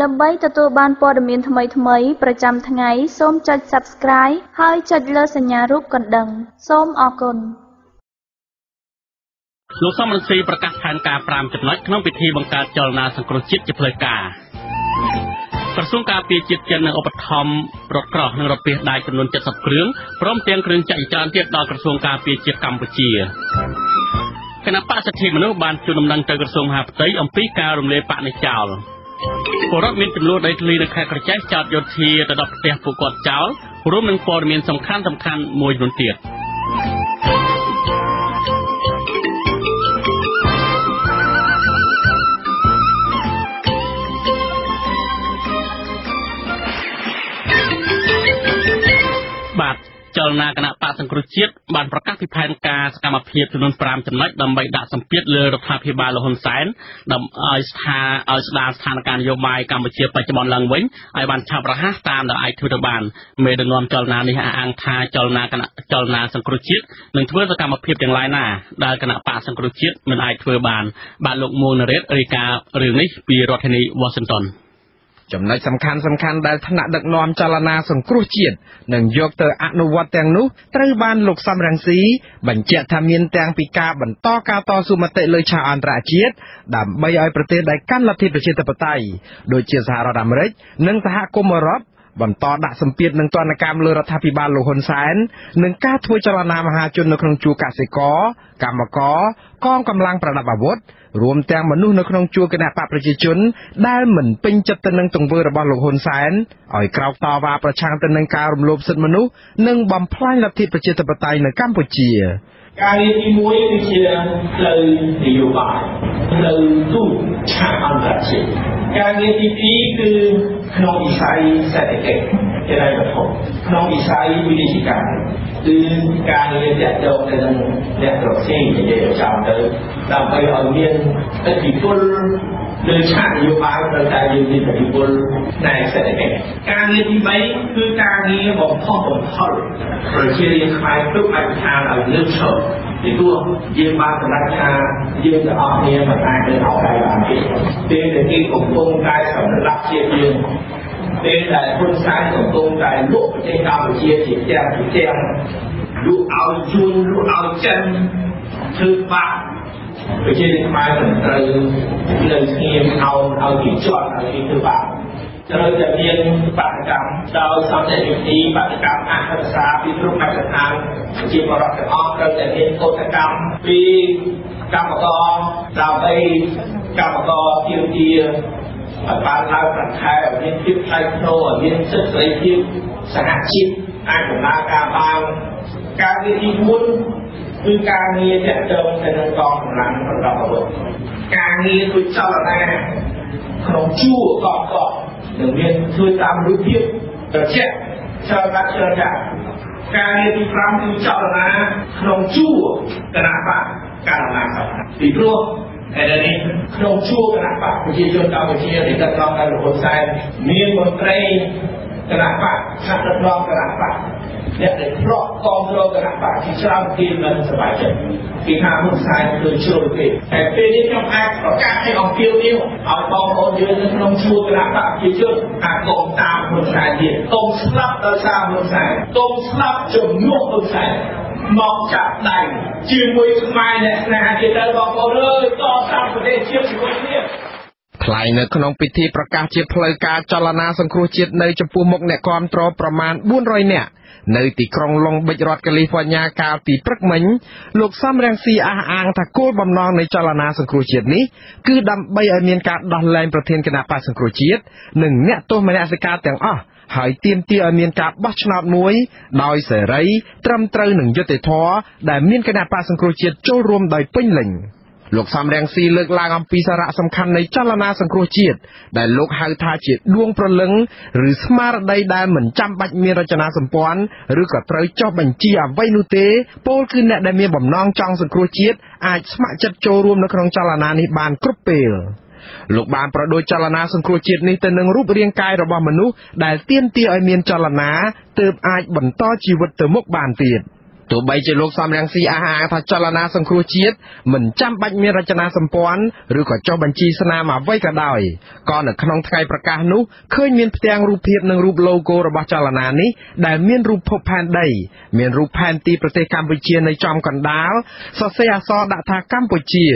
ដើម្បីទទួលបានព័ត៌មានថ្មីៗប្រចាំថ្ងៃសូមចុច Subscribe ហើយចុចលើសញ្ញារូបកណ្ដឹង សូមអរគុណលោកសំរងស៊ីប្រកាសផែនការ5ចំណុចក្នុងពិធីបង្កើតចលនាសង្គ្រោះជាតិជាផ្លូវការក្រសួងការពារជាតិចិននឹងឧបត្ថម្ភរថក្រោះនិងរថពាសដែកចំនួន70គ្រឿងព្រមទាំងគ្រឿងចក្រចរណ៍ទៀតដល់ក្រសួងការពារជាតិកម្ពុជាគណៈបកសិទ្ធិមនុស្សបានជួលដំណឹងទៅក្រសួងមហាផ្ទៃអំពីការរំលាយបកនេះចោល ពលរដ្ឋមានចំនួនដីធ្លីនៅខេត្តក្រចេះចោតយោធាទៅដល់ផ្ទះពួកគាត់ចោលរួមនឹងព័ត៌មានសំខាន់សំខាន់មួយចំនួនទៀត ចលនាគណៈបកសង្គ្រោះជាតិបានប្រកាសពីផែនការសកម្មភាពចំនួន5ចំណុចដើម្បីដាក់សម្ពាធលើរដ្ឋាភិបាលលហ៊ុនសែនដើម្បីឲ្យស្ថាឲ្យស្ដារស្ថានភាពនយោបាយកម្ពុជាបច្ចុប្បន្នឡើងវិញឲ្យបានឆាប់រហ័សតាមដែលអាចធ្វើទៅបានមេដឹកនាំចលនានេះអះអាងថាចលនាគណៈចលនាសង្គ្រោះជាតិនឹងធ្វើសកម្មភាពទាំងឡាយណាដែលគណៈបកសង្គ្រោះជាតិមិនអាចធ្វើបាន បាទលោកមួងនរ៉េតរាយការណ៍រឿងនេះពីរដ្ឋធានី Washington ចំណុចសំខាន់សំខាន់ដែលថ្នាក់ដឹកនាំចលនាសង្គ្រោះជាតិនឹងយកទៅអនុវត្តទាំងនោះត្រូវបានលោកសំរងស៊ីបញ្ជាក់ថាមានទាំងពីការបន្តការតស៊ូមតិលើឆាកអន្តរជាតិដើម្បីឲ្យប្រទេសដែលកាន់លទ្ធិប្រជាធិបតេយ្យដូចជាសហរដ្ឋអាមេរិកនិងសហគមន៍អឺរ៉ុបបន្តដាក់សម្ពាធនឹងទណ្ឌកម្មលើរដ្ឋាភិបាលលោកហ៊ុនសែននិងការធ្វើចលនាមហាជននៅក្នុងជួរកសិករកម្មករកងកម្លាំងប្រដាប់អាវុធ រួមទាំងមនុស្សនៅក្នុងជួរគណៈបកប្រជាជន ដែលមិនពេញចិត្តទៅនឹងទង្វើរបស់លោកហ៊ុនសែនឲ្យក្រោកតវ៉ាប្រឆាំងទៅនឹងការរំលោភសិទ្ធិមនុស្សនិងបំផ្លាញលទ្ធិប្រជាធិបតេយ្យនៅកម្ពុជាការងារទី1គឺជាផ្លូវនយោបាយផ្លូវទូតឆាកអន្តរជាតិការងារទី2គឺ ក្នុងវិស័យសេដ្ឋកិច្ចជារៃវត្ថុក្នុងវិស័យវិនិច្ឆ័យការគឺការងារតាក់ទងទៅនឹងអ្នកប្រផ្សេងនិយាយចំទៅដើម្បីឲ្យមានឥទ្ធិពលលើឆាកនយោបាយត្រូវតែយើងមានឥទ្ធិពលផ្នែកសេដ្ឋកិច្ចការងារទី3គឺការងារបំផុសបំផុលប្រជារាស្ត្រខ្មែរគ្រប់ឯកដ្ឋានឲ្យលើកឈរ ពីព្រោះយើងបានសម្រេចថាយើងទាំងអស់គ្នាមិនអាចទៅអស់ដៃបានទេពេលដែលគេកំពុងតែសម្រាប់ជាតិយើងពេលដែលហ៊ុនសែនកំពុងតែលក់ប្រទេសកម្ពុជាជាទាំងជាទាំងលក់ឲ្យយួនលក់ឲ្យចិនធ្វើបាក់ប្រជាជនខ្មែរមិនត្រូវនៅស្ងៀមអោនឲ្យគេជាប់ឲ្យគេធ្វើបាប ត្រូវតែមានបដកម្មដោយសន្តិវិធីបដកម្មអហិង្សាពីគ្រប់កសិដ្ឋានជាបរិបទទាំងអស់ត្រូវតែមានកោតកម្មពីកម្មករដើម្បីកម្មករទាមទារឲ្យបានឡើងប្រាក់ខែឲ្យមានភាពថ្លៃថ្នូរឲ្យមានសិទ្ធិសេរីភាពសហជីពអាចដំណើរការបានការវិធី4គឺការងារតាក់ទងទៅនឹងកងកម្លាំងប្រដាប់អាវុធការងារធ្វើចលនាក្នុងជួរកងកង នឹងមានធ្វើតាមរូបភាពត្រជាក់ច្រើនណាស់ច្រើនចាស់ការងារទី5គឺចលនាក្នុងជួរគណៈបកករណីពីព្រោះតែនេះក្នុងជួរគណៈបកប្រជាជនកម្ពុជាដែលដឹកនាំដោយលោកហ៊ុនសែនមានមន្ត្រីគណៈបកថ្នាក់ដឹកនាំគណៈបក អ្នកដែលប្រកកងគ្រងគណៈបកជាច្រើនគេមិនសប្បាយចិត្តគេថាហ៊ុនសែនគឺជ្រុលពេកតែពេលនេះខ្ញុំអាចប្រកាសឲ្យអង្គាវនេះឲ្យបងប្អូនយើងនៅក្នុងជួរគណៈបកប្រជាជនថាកុំតាមហ៊ុនសែនទៀតកុំស្លាប់ដោយសារហ៊ុនសែនកុំស្លាប់ជំនួសហ៊ុនសែនមកចាប់ដៃជាមួយខ្មែរអ្នកស្នេហាទៀតទៅបងប្អូនអើយតតាមប្រទេសជាតិជាមួយគ្នាថ្លែងនៅក្នុងពិធីប្រកាសជាផ្លូវការចលនាសង្គ្រោះជាតិនៅចំពោះមុខអ្នកគាំទ្រប្រមាណ400នាក់ នៅទីក្រុងឡុងបិចរដ្ឋកាលីហ្វ័រញ៉ាកាលពីព្រឹកមិញលោកសំរងស៊ីអះអាងថាគោលបំណងនៃចលនាសង្គ្រោះជាតិនេះគឺដើម្បីឲ្យមានការដោះលែងប្រធានគណៈបក្សសង្គ្រោះជាតិនិងអ្នកទោសមនសិការទាំងអស់ហើយទាមទារឲ្យមានការបោះឆ្នោតមួយដោយសេរីត្រឹមត្រូវនឹងយុត្តិធម៌ដែលមានគណៈបក្សសង្គ្រោះជាតិចូលរួមដោយពេញលេញ។ លោកសំរងស៊ីលើកឡើងអំពីសារៈសំខាន់នៃចលនាសង្គ្រោះជាតិដែលលោកហៅថាជាដួងព្រលឹងឬស្មារតីដែលមិនចាំបាច់មានរចនាសម្ព័ន្ធឬក៏ត្រូវចុះបញ្ជីអ្វីនោះទេពោលគឺអ្នកដែលមានបំណងចង់សង្គ្រោះជាតិអាចស្ម័គ្រចិត្តចូលរួមនៅក្នុងចលនានេះបានគ្រប់ពេលលោកបានប្រដូចចលនាសង្គ្រោះជាតិនេះទៅនឹងរូបរាងកាយរបស់មនុស្សដែលទាមទារឲ្យមានចលនាទើបអាចបន្តជីវិតទៅមុខបានទៀត។ ទោះបីជាលោកសំរងស៊ីអះអាងថាចលនាសង្គ្រោះជាតិមិនចាំបាច់មានរចនាសម្ព័ន្ធឬក៏ចុះបញ្ជីស្នាមអ្វីក៏ដោយក៏នៅក្នុងថ្ងៃប្រកាសនោះឃើញមានផ្ទាំងរូបភាពនិងរូប logo របស់ចលនានេះដែលមានរូបភពផែនដី មានរូបផែនទីប្រទេសកម្ពុជានៅចំកណ្ដាលសរសេរអក្សរដាក់ថាកម្ពុជា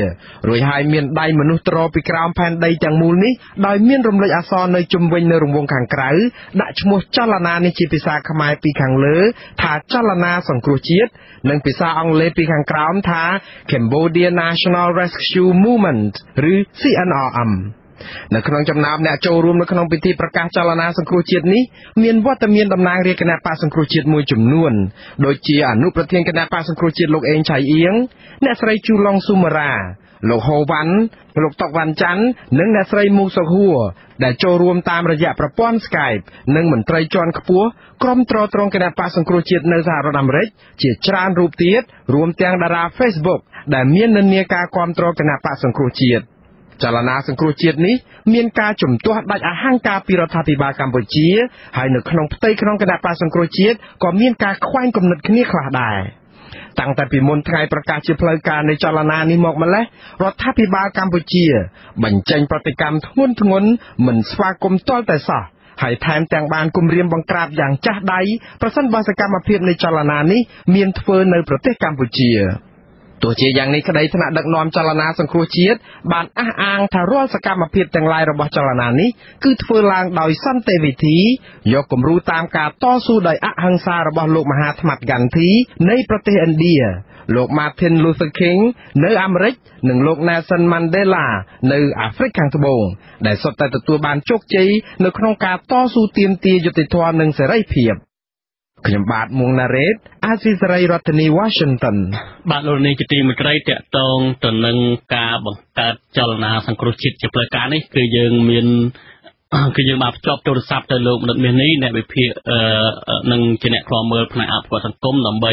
រួចហើយមានដៃមនុស្សទ្រពីក្រោមផែនដីទាំងមូលនេះដោយមានរំលេចអក្សរនៅជុំវិញនៅរង្វង់ខាងក្រៅដាក់ឈ្មោះចលនានេះជាភាសាខ្មែរពីខាងលើ ថាចលនាសង្គ្រោះជាតិនិងភាសាអង់គ្លេសពីខាងក្រោមថា Cambodia National Rescue Movement ឬ CNRM នៅក្នុងចំណោមអ្នកចូលរួមនៅក្នុងពិធីប្រកាសចលនាសង្គ្រោះជាតិនេះមានវត្តមានតំណាងរាជគណៈបកសង្គ្រោះជាតិមួយចំនួនដូចជាអនុប្រធានគណៈបកសង្គ្រោះជាតិលោកអេងឆៃអៀងអ្នកស្រីជូឡុងស៊ូមារ៉ា លោកហូវ៉ាន់លោកតុកវ៉ាន់ច័ន្ទនិងអ្នកស្រីមូសុខហួរដែលចូលរួមតាមរយៈប្រព័ន្ធ Skype និងមន្ត្រីជាន់ខ្ពស់ក្រុមត្រួតត្រងគណៈបកសង្គ្រោះជាតិនៅសហរដ្ឋអាមេរិកជាច្រើនរូបទៀតរួមទាំងតារា Facebook ដែលមាននិន្នាការគ្រប់គ្រងគណៈបកសង្គ្រោះជាតិចលនាសង្គ្រោះជាតិនេះមានការជំទាស់ដាច់អហង្ការពីរដ្ឋាភិបាលកម្ពុជាហើយនៅក្នុងផ្ទៃក្នុងគណៈបកសង្គ្រោះជាតិក៏មានការខ្វែងគំនិតគ្នាខ្លះដែរ តាំងតែពីមុនថ្ងៃប្រកាសជាផ្លូវការនៃចលនានេះមកម្លេះរដ្ឋាភិបាលកម្ពុជា បញ្ចេញប្រតិកម្មធ្ងន់ធ្ងរមិនស្វាគមន៍ទាល់តែសោះហើយថែមទាំងបានគំរាមបង្ក្រាបយ៉ាងចាស់ដៃប្រសិនបើសកម្មភាពនៃចលនានេះមានធ្វើនៅប្រទេសកម្ពុជា ទោះជាយ៉ាងនេះក្តីថ្នាក់ដឹកនាំចលនាសង្គ្រោះជាតិបានអះអាងថារាល់សកម្មភាពទាំងឡាយរបស់ចលនានេះគឺធ្វើឡើងដោយសន្តិវិធីយកគំរូតាមការតស៊ូដោយអហិង្សារបស់លោកមហាថ្មាត់ហ្គាន់ធីនៃប្រទេសឥណ្ឌាលោក Martin Luther King នៅអាមេរិកនិងលោក Nelson Mandela នៅអាហ្វ្រិកខាងត្បូងដែលសុទ្ធតែទទួលបានជោគជ័យនៅក្នុងការតស៊ូទាមទារយុត្តិធម៌និងសេរីភាព ខ្ញុំបាទមួងណារ៉េតអាស៊ីសេរីរដ្ឋធានី Washington បាទលោកនាងជាទីមេត្រីតកតងទៅនឹងការបង្កើតចលនាសង្គ្រោះជាតិជាផ្លូវការនេះគឺយើងមានគឺយើងបានភ្ជាប់ទូរស័ព្ទទៅលោកមនិតមាសនេះអ្នកវិភាគនឹងជាអ្នកខ្លោមើលផ្នែកអភិវឌ្ឍសង្គមដើម្បី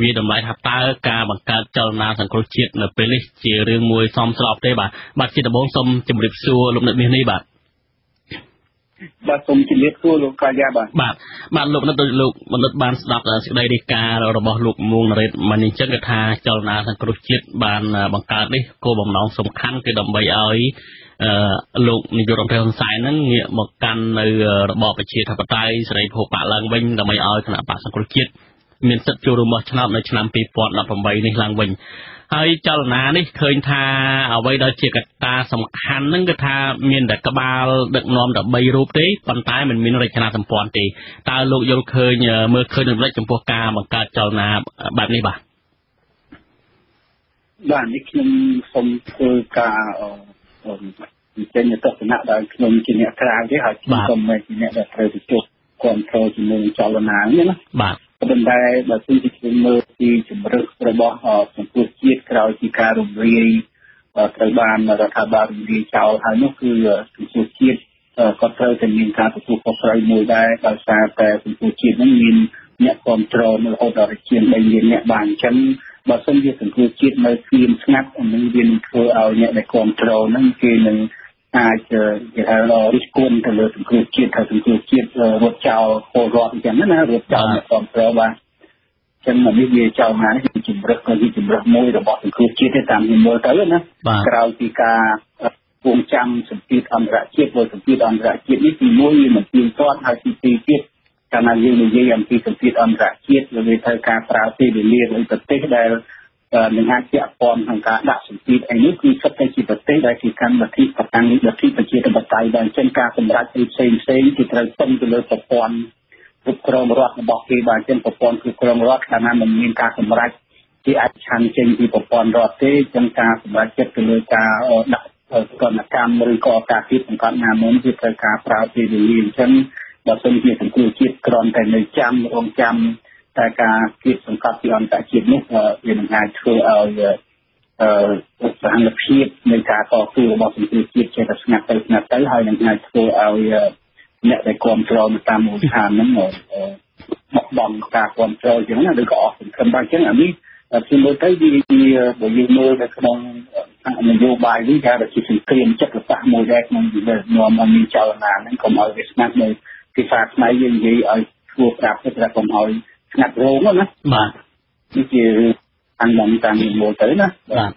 វាតម្លៃថាតើការបង្កើតចលនាសង្គ្រោះជាតិនៅពេលនេះជារឿងមួយសមស្របទេបាទបាទជាដំបូងសូមជម្រាបសួរលោកមនិតមាសនេះបាទ បាទសូមជម្រាបសួរលោកកាយាបាទបាទបាទលោកមនិតលោកមនិតបានស្ដាប់សេចក្តីរាយការណ៍របស់លោកមួងនរ៉េតមកនេះចឹងគឺថាចលនាសង្គ្រោះជាតិបានបង្កើតនេះគោលបំណងសំខាន់គឺដើម្បីឲ្យអឺលោកនាយករដ្ឋមន្ត្រីហ៊ុនសែនហ្នឹងងាកមកកាន់នៅរបបប្រជាធិបតេយ្យសេរីភោគបកឡើងវិញដើម្បីឲ្យគណៈបកសង្គ្រោះជាតិមានសិទ្ធិចូលរួមបោះឆ្នោតនៅឆ្នាំ2018នេះឡើងវិញ ហើយចលនានេះឃើញថាអ្វីដែលជាកត្តាសំខាន់ហ្នឹងគឺថាមានតែក្បាលដឹកនាំតែ3រូបទេប៉ុន្តែมันមានរចនាសម្ព័ន្ធទេតើលោកយល់ឃើញមើលឃើញនឹងលេចចំពោះការបង្កើតចលនាបែបនេះបាទបាទនេះខ្ញុំសូមធ្វើការអញ្ចឹងទស្សនៈដែលខ្ញុំជាអ្នកក្រៅទេហើយខ្ញុំក៏មិនជាអ្នកដែលត្រូវទៅជួបគ្រប់គ្រងជាមួយចលនានេះណាបាទ ប៉ុន្តែបើសិនជាខ្ញុំមើលពីជំរឹះរបស់សង្គមជាតិក្រោយពីការរំលាយត្រូវបានរដ្ឋាភិបាលរំលាយចោលហើយនោះគឺសង្គមជាតិក៏ត្រូវតែមានការទទួលខុសត្រូវមួយដែរដោយសារតែសង្គមជាតិនឹងមានអ្នកគ្រប់គ្រងនៅរហូតដល់ជាង3លានអ្នកបានអញ្ចឹងបើសិនជាសង្គមជាតិនៅស្ងៀមស្ងាត់អានឹងវានឹងធ្វើឲ្យអ្នកដែលគ្រប់គ្រងហ្នឹងគេនឹង អាចគេហៅរិះគន់ទៅលើសង្គ្រោះជាតិថាសង្គ្រោះជាតិរត់ចោលពលរដ្ឋអញ្ចឹងណារត់ចោលអ្នកគ្រប់គ្រងបាទចឹងនេះវាចោលណានេះជាជំរឹះក៏ជាជំរឹះមួយរបស់សង្គ្រោះជាតិតាមខ្ញុំមើលទៅណាក្រោយពីការពងចាំសម្ពាធអន្តរជាតិព្រោះសម្ពាធអន្តរជាតិនេះទីមួយវាមិនទៀងទាត់ហើយទីពីរទៀតកាលណាយើងនិយាយអំពីសម្ពាធអន្តរជាតិវាត្រូវការប្រើពេលវេលារបស់ប្រទេសដែល នឹងអាចពាក់ព័ន្ធក្នុងការដាក់សម្ពាធអីនេះគឺសុទ្ធតែជាប្រទេសដែលជាកម្មវិធីប្រកាន់លទ្ធិប្រជាធិបតេយ្យដែលអញ្ចឹងការសម្រេចផ្សេងផ្សេងគឺត្រូវស្ទង់ទៅលើប្រព័ន្ធគ្រប់គ្រងរដ្ឋរបស់គេបាទអញ្ចឹងប្រព័ន្ធគ្រប់គ្រងរដ្ឋកាលណាមិនមានការសម្រេចជាអាចឆាន់ចេញពីប្រព័ន្ធរដ្ឋទេអញ្ចឹងការសម្រេចចិត្តទៅលើការដាក់កណកម្មឬក៏ការគិតសង្កត់ណាមួយគឺត្រូវការប្រើពេលវេលាអញ្ចឹងបើសិនជាសង្គ្រោះជាតិក្រំតែនៅចាំរងចាំ តែការគៀបសង្កត់ពីអន្តរជាតិនេះវានឹងអាចធ្វើឲ្យអឺស្ថានភាពនៃការតស៊ូរបស់សង្គមជាតិចេះតែស្ងាត់ទៅស្ងាត់ទៅហើយនឹងអាចធ្វើឲ្យអ្នកដែលគ្រប់គ្រងតាមមូលដ្ឋានហ្នឹងមកបំការគ្រប់គ្រងអញ្ចឹងណាឬក៏អស់សង្ឃឹមបាទអញ្ចឹងអានេះខ្ញុំមើលទៅវាជាបើយើងមើលនៅក្នុងនយោបាយនេះថាជាសង្គ្រាមចិត្តសាស្ត្រមួយដែលក្នុងវិទ្យានាំឲ្យមានចលនាហ្នឹងកុំឲ្យវាស្ងាត់នៅភាសាខ្មែរយើងនិយាយឲ្យធ្វើប្រាប់ទៅថាកុំឲ្យ ស្ងាត់រោងណាបាទនេះជារឿងអានដំតាមនិមលទៅណាបាទ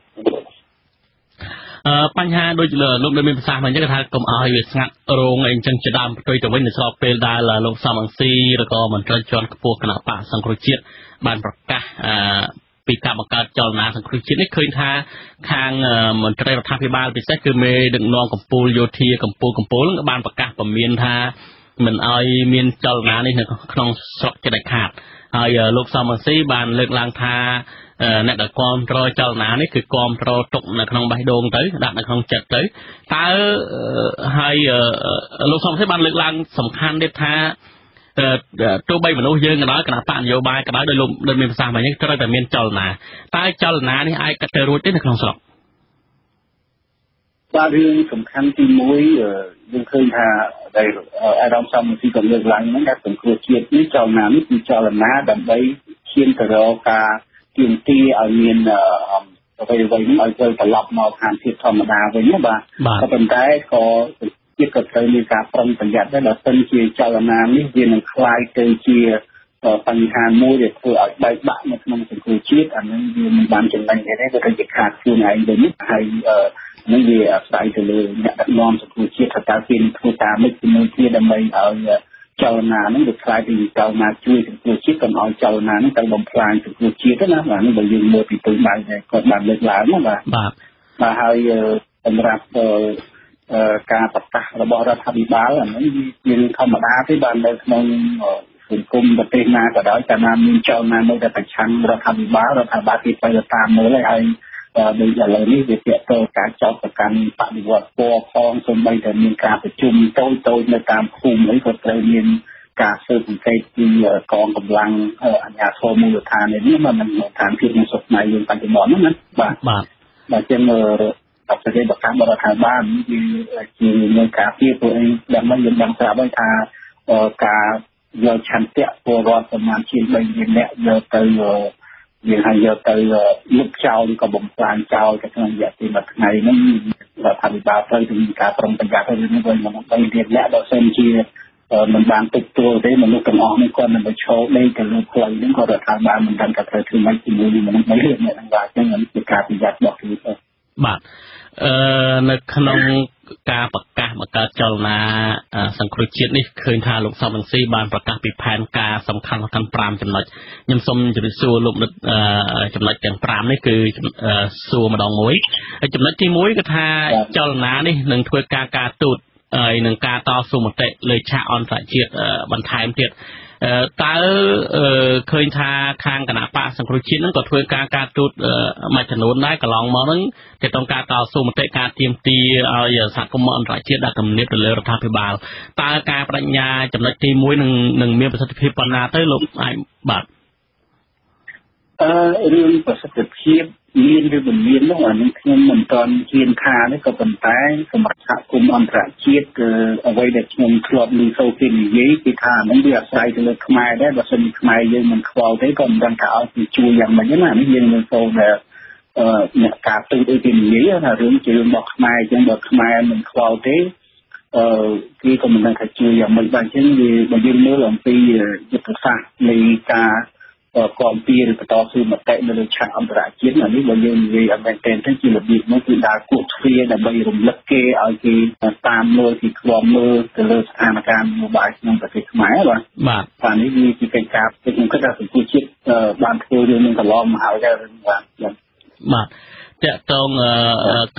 អឺបញ្ហាដូចលោកដែលមានប្រសាសន៍មកអញ្ចឹងថាកុំឲ្យវាស្ងាត់រងអីអញ្ចឹងជាដើមផ្ទុយទៅវិញនៅស្របពេលដែលលោកសំអង្ស៊ីឬក៏មន្ត្រីជាន់ខ្ពស់គណៈបកសង្គ្រោះជាតិបានប្រកាសអឺពីការបង្កើតចលនាសង្គ្រោះជាតិនេះឃើញថាខាងមន្ត្រីរដ្ឋាភិបាលពិសេសគឺមេដឹកនាំកម្ពុជាយោធាកម្ពុជាកម្ពុជានឹងបានប្រកាសពមៀនថាមិនឲ្យមានចលនានេះនៅក្នុងស្រុកជាដាច់ខាត ហើយលោកសំអង្ស៊ីបានលើកឡើងថាអ្នកដែលគ្រប់គ្រងចលនានេះគឺគ្រប់គ្រងទុកនៅក្នុងបេះដូងទៅដាក់នៅក្នុងចិត្តទៅតើហើយលោកសំអង្ស៊ីបានលើកឡើងសំខាន់ទៀតថាទោះបីមនុស្សយើងក៏ដោយគណៈបកនយោបាយក៏ដោយដោយលោកដូចមានប្រសាសន៍មកនេះត្រូវតែមានចលនាតើចលនានេះអាចកាត់ទៅរួចទេនៅក្នុងស្រុក បាទរឿងសំខាន់ទី1យើងឃើញថាដែលអារម្មណ៍សំស៊ីក៏លើកឡើងហ្នឹងថាសង្គ្រោះជាតិនេះចលនានេះគឺចលនាដើម្បីឈានទៅរកការទាមទារឲ្យមានអ្វីអ្វីនេះឲ្យត្រូវត្រឡប់មកឋានភាពធម្មតាវិញណាបាទក៏ប៉ុន្តែក៏ជាតិក៏ត្រូវមានការប្រុងប្រយ័ត្នដែរបើសិនជាចលនានេះវានឹងคล้ายទៅជាបញ្ហាមួយដែលធ្វើឲ្យបែកបាក់នៅក្នុងសង្គមជាតិអានឹងវាមិនបានចំណេញទេទេវាទៅជាខាតខ្លួនឯងទៅនេះហើយ នឹងវាអាស្រ័យទៅលើអ្នកដឹកនាំសង្គមជាតិថាតើគេនឹងធ្វើតាមនេះជាមួយគ្នាដើម្បីឲ្យចលនាហ្នឹងវាខ្លាយទៅចលនាជួយសង្គមជាតិកុំឲ្យចលនាហ្នឹងទៅបំផ្លាញសង្គមជាតិណាបាទនេះបើយើងមើលពីទិសដៅដែលគាត់បានលើកឡើងណាបាទបាទបាទហើយសម្រាប់ការប្រកាសរបស់រដ្ឋាភិបាលអានេះជារឿងធម្មតាទេបាទនៅក្នុងសង្គមប្រទេសណាក៏ដោយតែណាមានចលនានៅតែប្រឆាំងរដ្ឋាភិបាលរដ្ឋាភិបាលគេទៅតាមមើលហើយ ដូចឥឡូវនេះវាទាក់ទងការចោទប្រកាន់បដិវត្តពណ៌ផងសូម្បីតែមានការប្រជុំតូចតូចនៅតាមភូមិអីក៏ត្រូវមានការស៊ើបអង្កេតពីកងកម្លាំងអាជ្ញាធរមូលដ្ឋាននេះមកនឹងឋានភាពនៃសុខស្មារតីយើងបច្ចុប្បន្នហ្នឹងណាបាទបាទបាទជាងអបសេរីបការបរដ្ឋាភិបាលវាជានៅការពីពួកឯងដើម្បីយើងដឹងស្រាប់ហើយថាការយកឆន្ទៈពលរដ្ឋប្រមាណជាង3លាននាក់យកទៅ យើងឲ្យយកទៅលុបចោលក៏បំផ្លាញចោលទៅក្នុងរយៈពេលមួយថ្ងៃហ្នឹងរដ្ឋាភិបាលត្រូវតែមានការប្រុងប្រយ័ត្នទៅនឹងវិញមកបីរៀបលាក់ដល់សិនជាមិនបានទិចទួលទេមនុស្សទាំងអស់នេះគាត់នឹងទៅឈរដេកទៅលើផ្លូវហ្នឹងក៏រដ្ឋាភិបាលមិនដឹងថាត្រូវធ្វើម៉េចជាមួយនឹងមនុស្សបីរៀបនេះហ្នឹងបាទអញ្ចឹងជាការប្រយ័ត្នរបស់គឺបាទអឺនៅក្នុង ការប្រកាសបង្កើតចលនាសង្គ្រោះជាតិនេះឃើញថាលោកសំរងស៊ីបានប្រកាសពីផែនការសំខាន់សំខាន់5ចំណុចខ្ញុំសូមជម្រាបសួរលោកនិតចំណុចទាំង5នេះគឺសួរម្ដងមួយចំណុចទី1គឺថាចលនានេះនឹងធ្វើការការទូតហើយនឹងការតស៊ូមតិលើឆាកអន្តរជាតិបន្ថែមទៀត តើឃើញថាខាងគណៈបកសង្គ្រោះជាតិហ្នឹងក៏ធ្វើការការទូតមួយចំនួនដែរកន្លងមកហ្នឹងគេຕ້ອງការតស៊ូមតិការទាមទារឲ្យសហគមន៍អន្តរជាតិដាក់គំនិតទៅលើរដ្ឋាភិបាលតើការបដិញ្ញាចំណុចទី1នឹងនឹងមានប្រសិទ្ធភាពប៉ុណ្ណាទៅលោកអាចបាទអឺរឿងប្រសិទ្ធភាព មានឬមិនមាននោះអានេះខ្ញុំមិនទាន់ហ៊ានថាទេក៏ប៉ុន្តែសម្រាប់សហគមន៍អន្តរជាតិគឺអ្វីដែលខ្ញុំធ្លាប់ឮសូគេនិយាយគឺថាហ្នឹងវាអាស្រ័យទៅលើខ្មែរដែរបើមិនខ្មែរយើងមិនខ្វល់ទេក៏មិនដឹងថាឲ្យគេជួយយ៉ាងម៉េចណានេះយើងមិនសូវដែលអឺអ្នកការទូតអីគេនិយាយថារឿងជារឿងរបស់ខ្មែរអញ្ចឹងបើខ្មែរមិនខ្វល់ទេអឺគេក៏មិនដឹងថាជួយយ៉ាងម៉េចបាទអញ្ចឹងវាបើយើងមើលអំពីយុទ្ធសាស្ត្រនៃការ គាំពៀឬបន្តស៊ូមតិនៅលើឆាកអន្តរជាតិអានេះបើយើងនិយាយឲ្យមែនទែនទៅជារបៀបមួយគឺដើរគួតទ្វារដើម្បីរំលឹកគេឲ្យគេតាមមើលគេឃ្លាំមើលទៅលើស្ថានភាពនយោបាយក្នុងប្រទេសខ្មែរបាទបាទបាទនេះវាជាកិច្ចការខ្ញុំគិតថាសង្គមជាតិបានធ្វើរឿងនឹងកន្លងមកហើយដែរបាទបាទ តកតង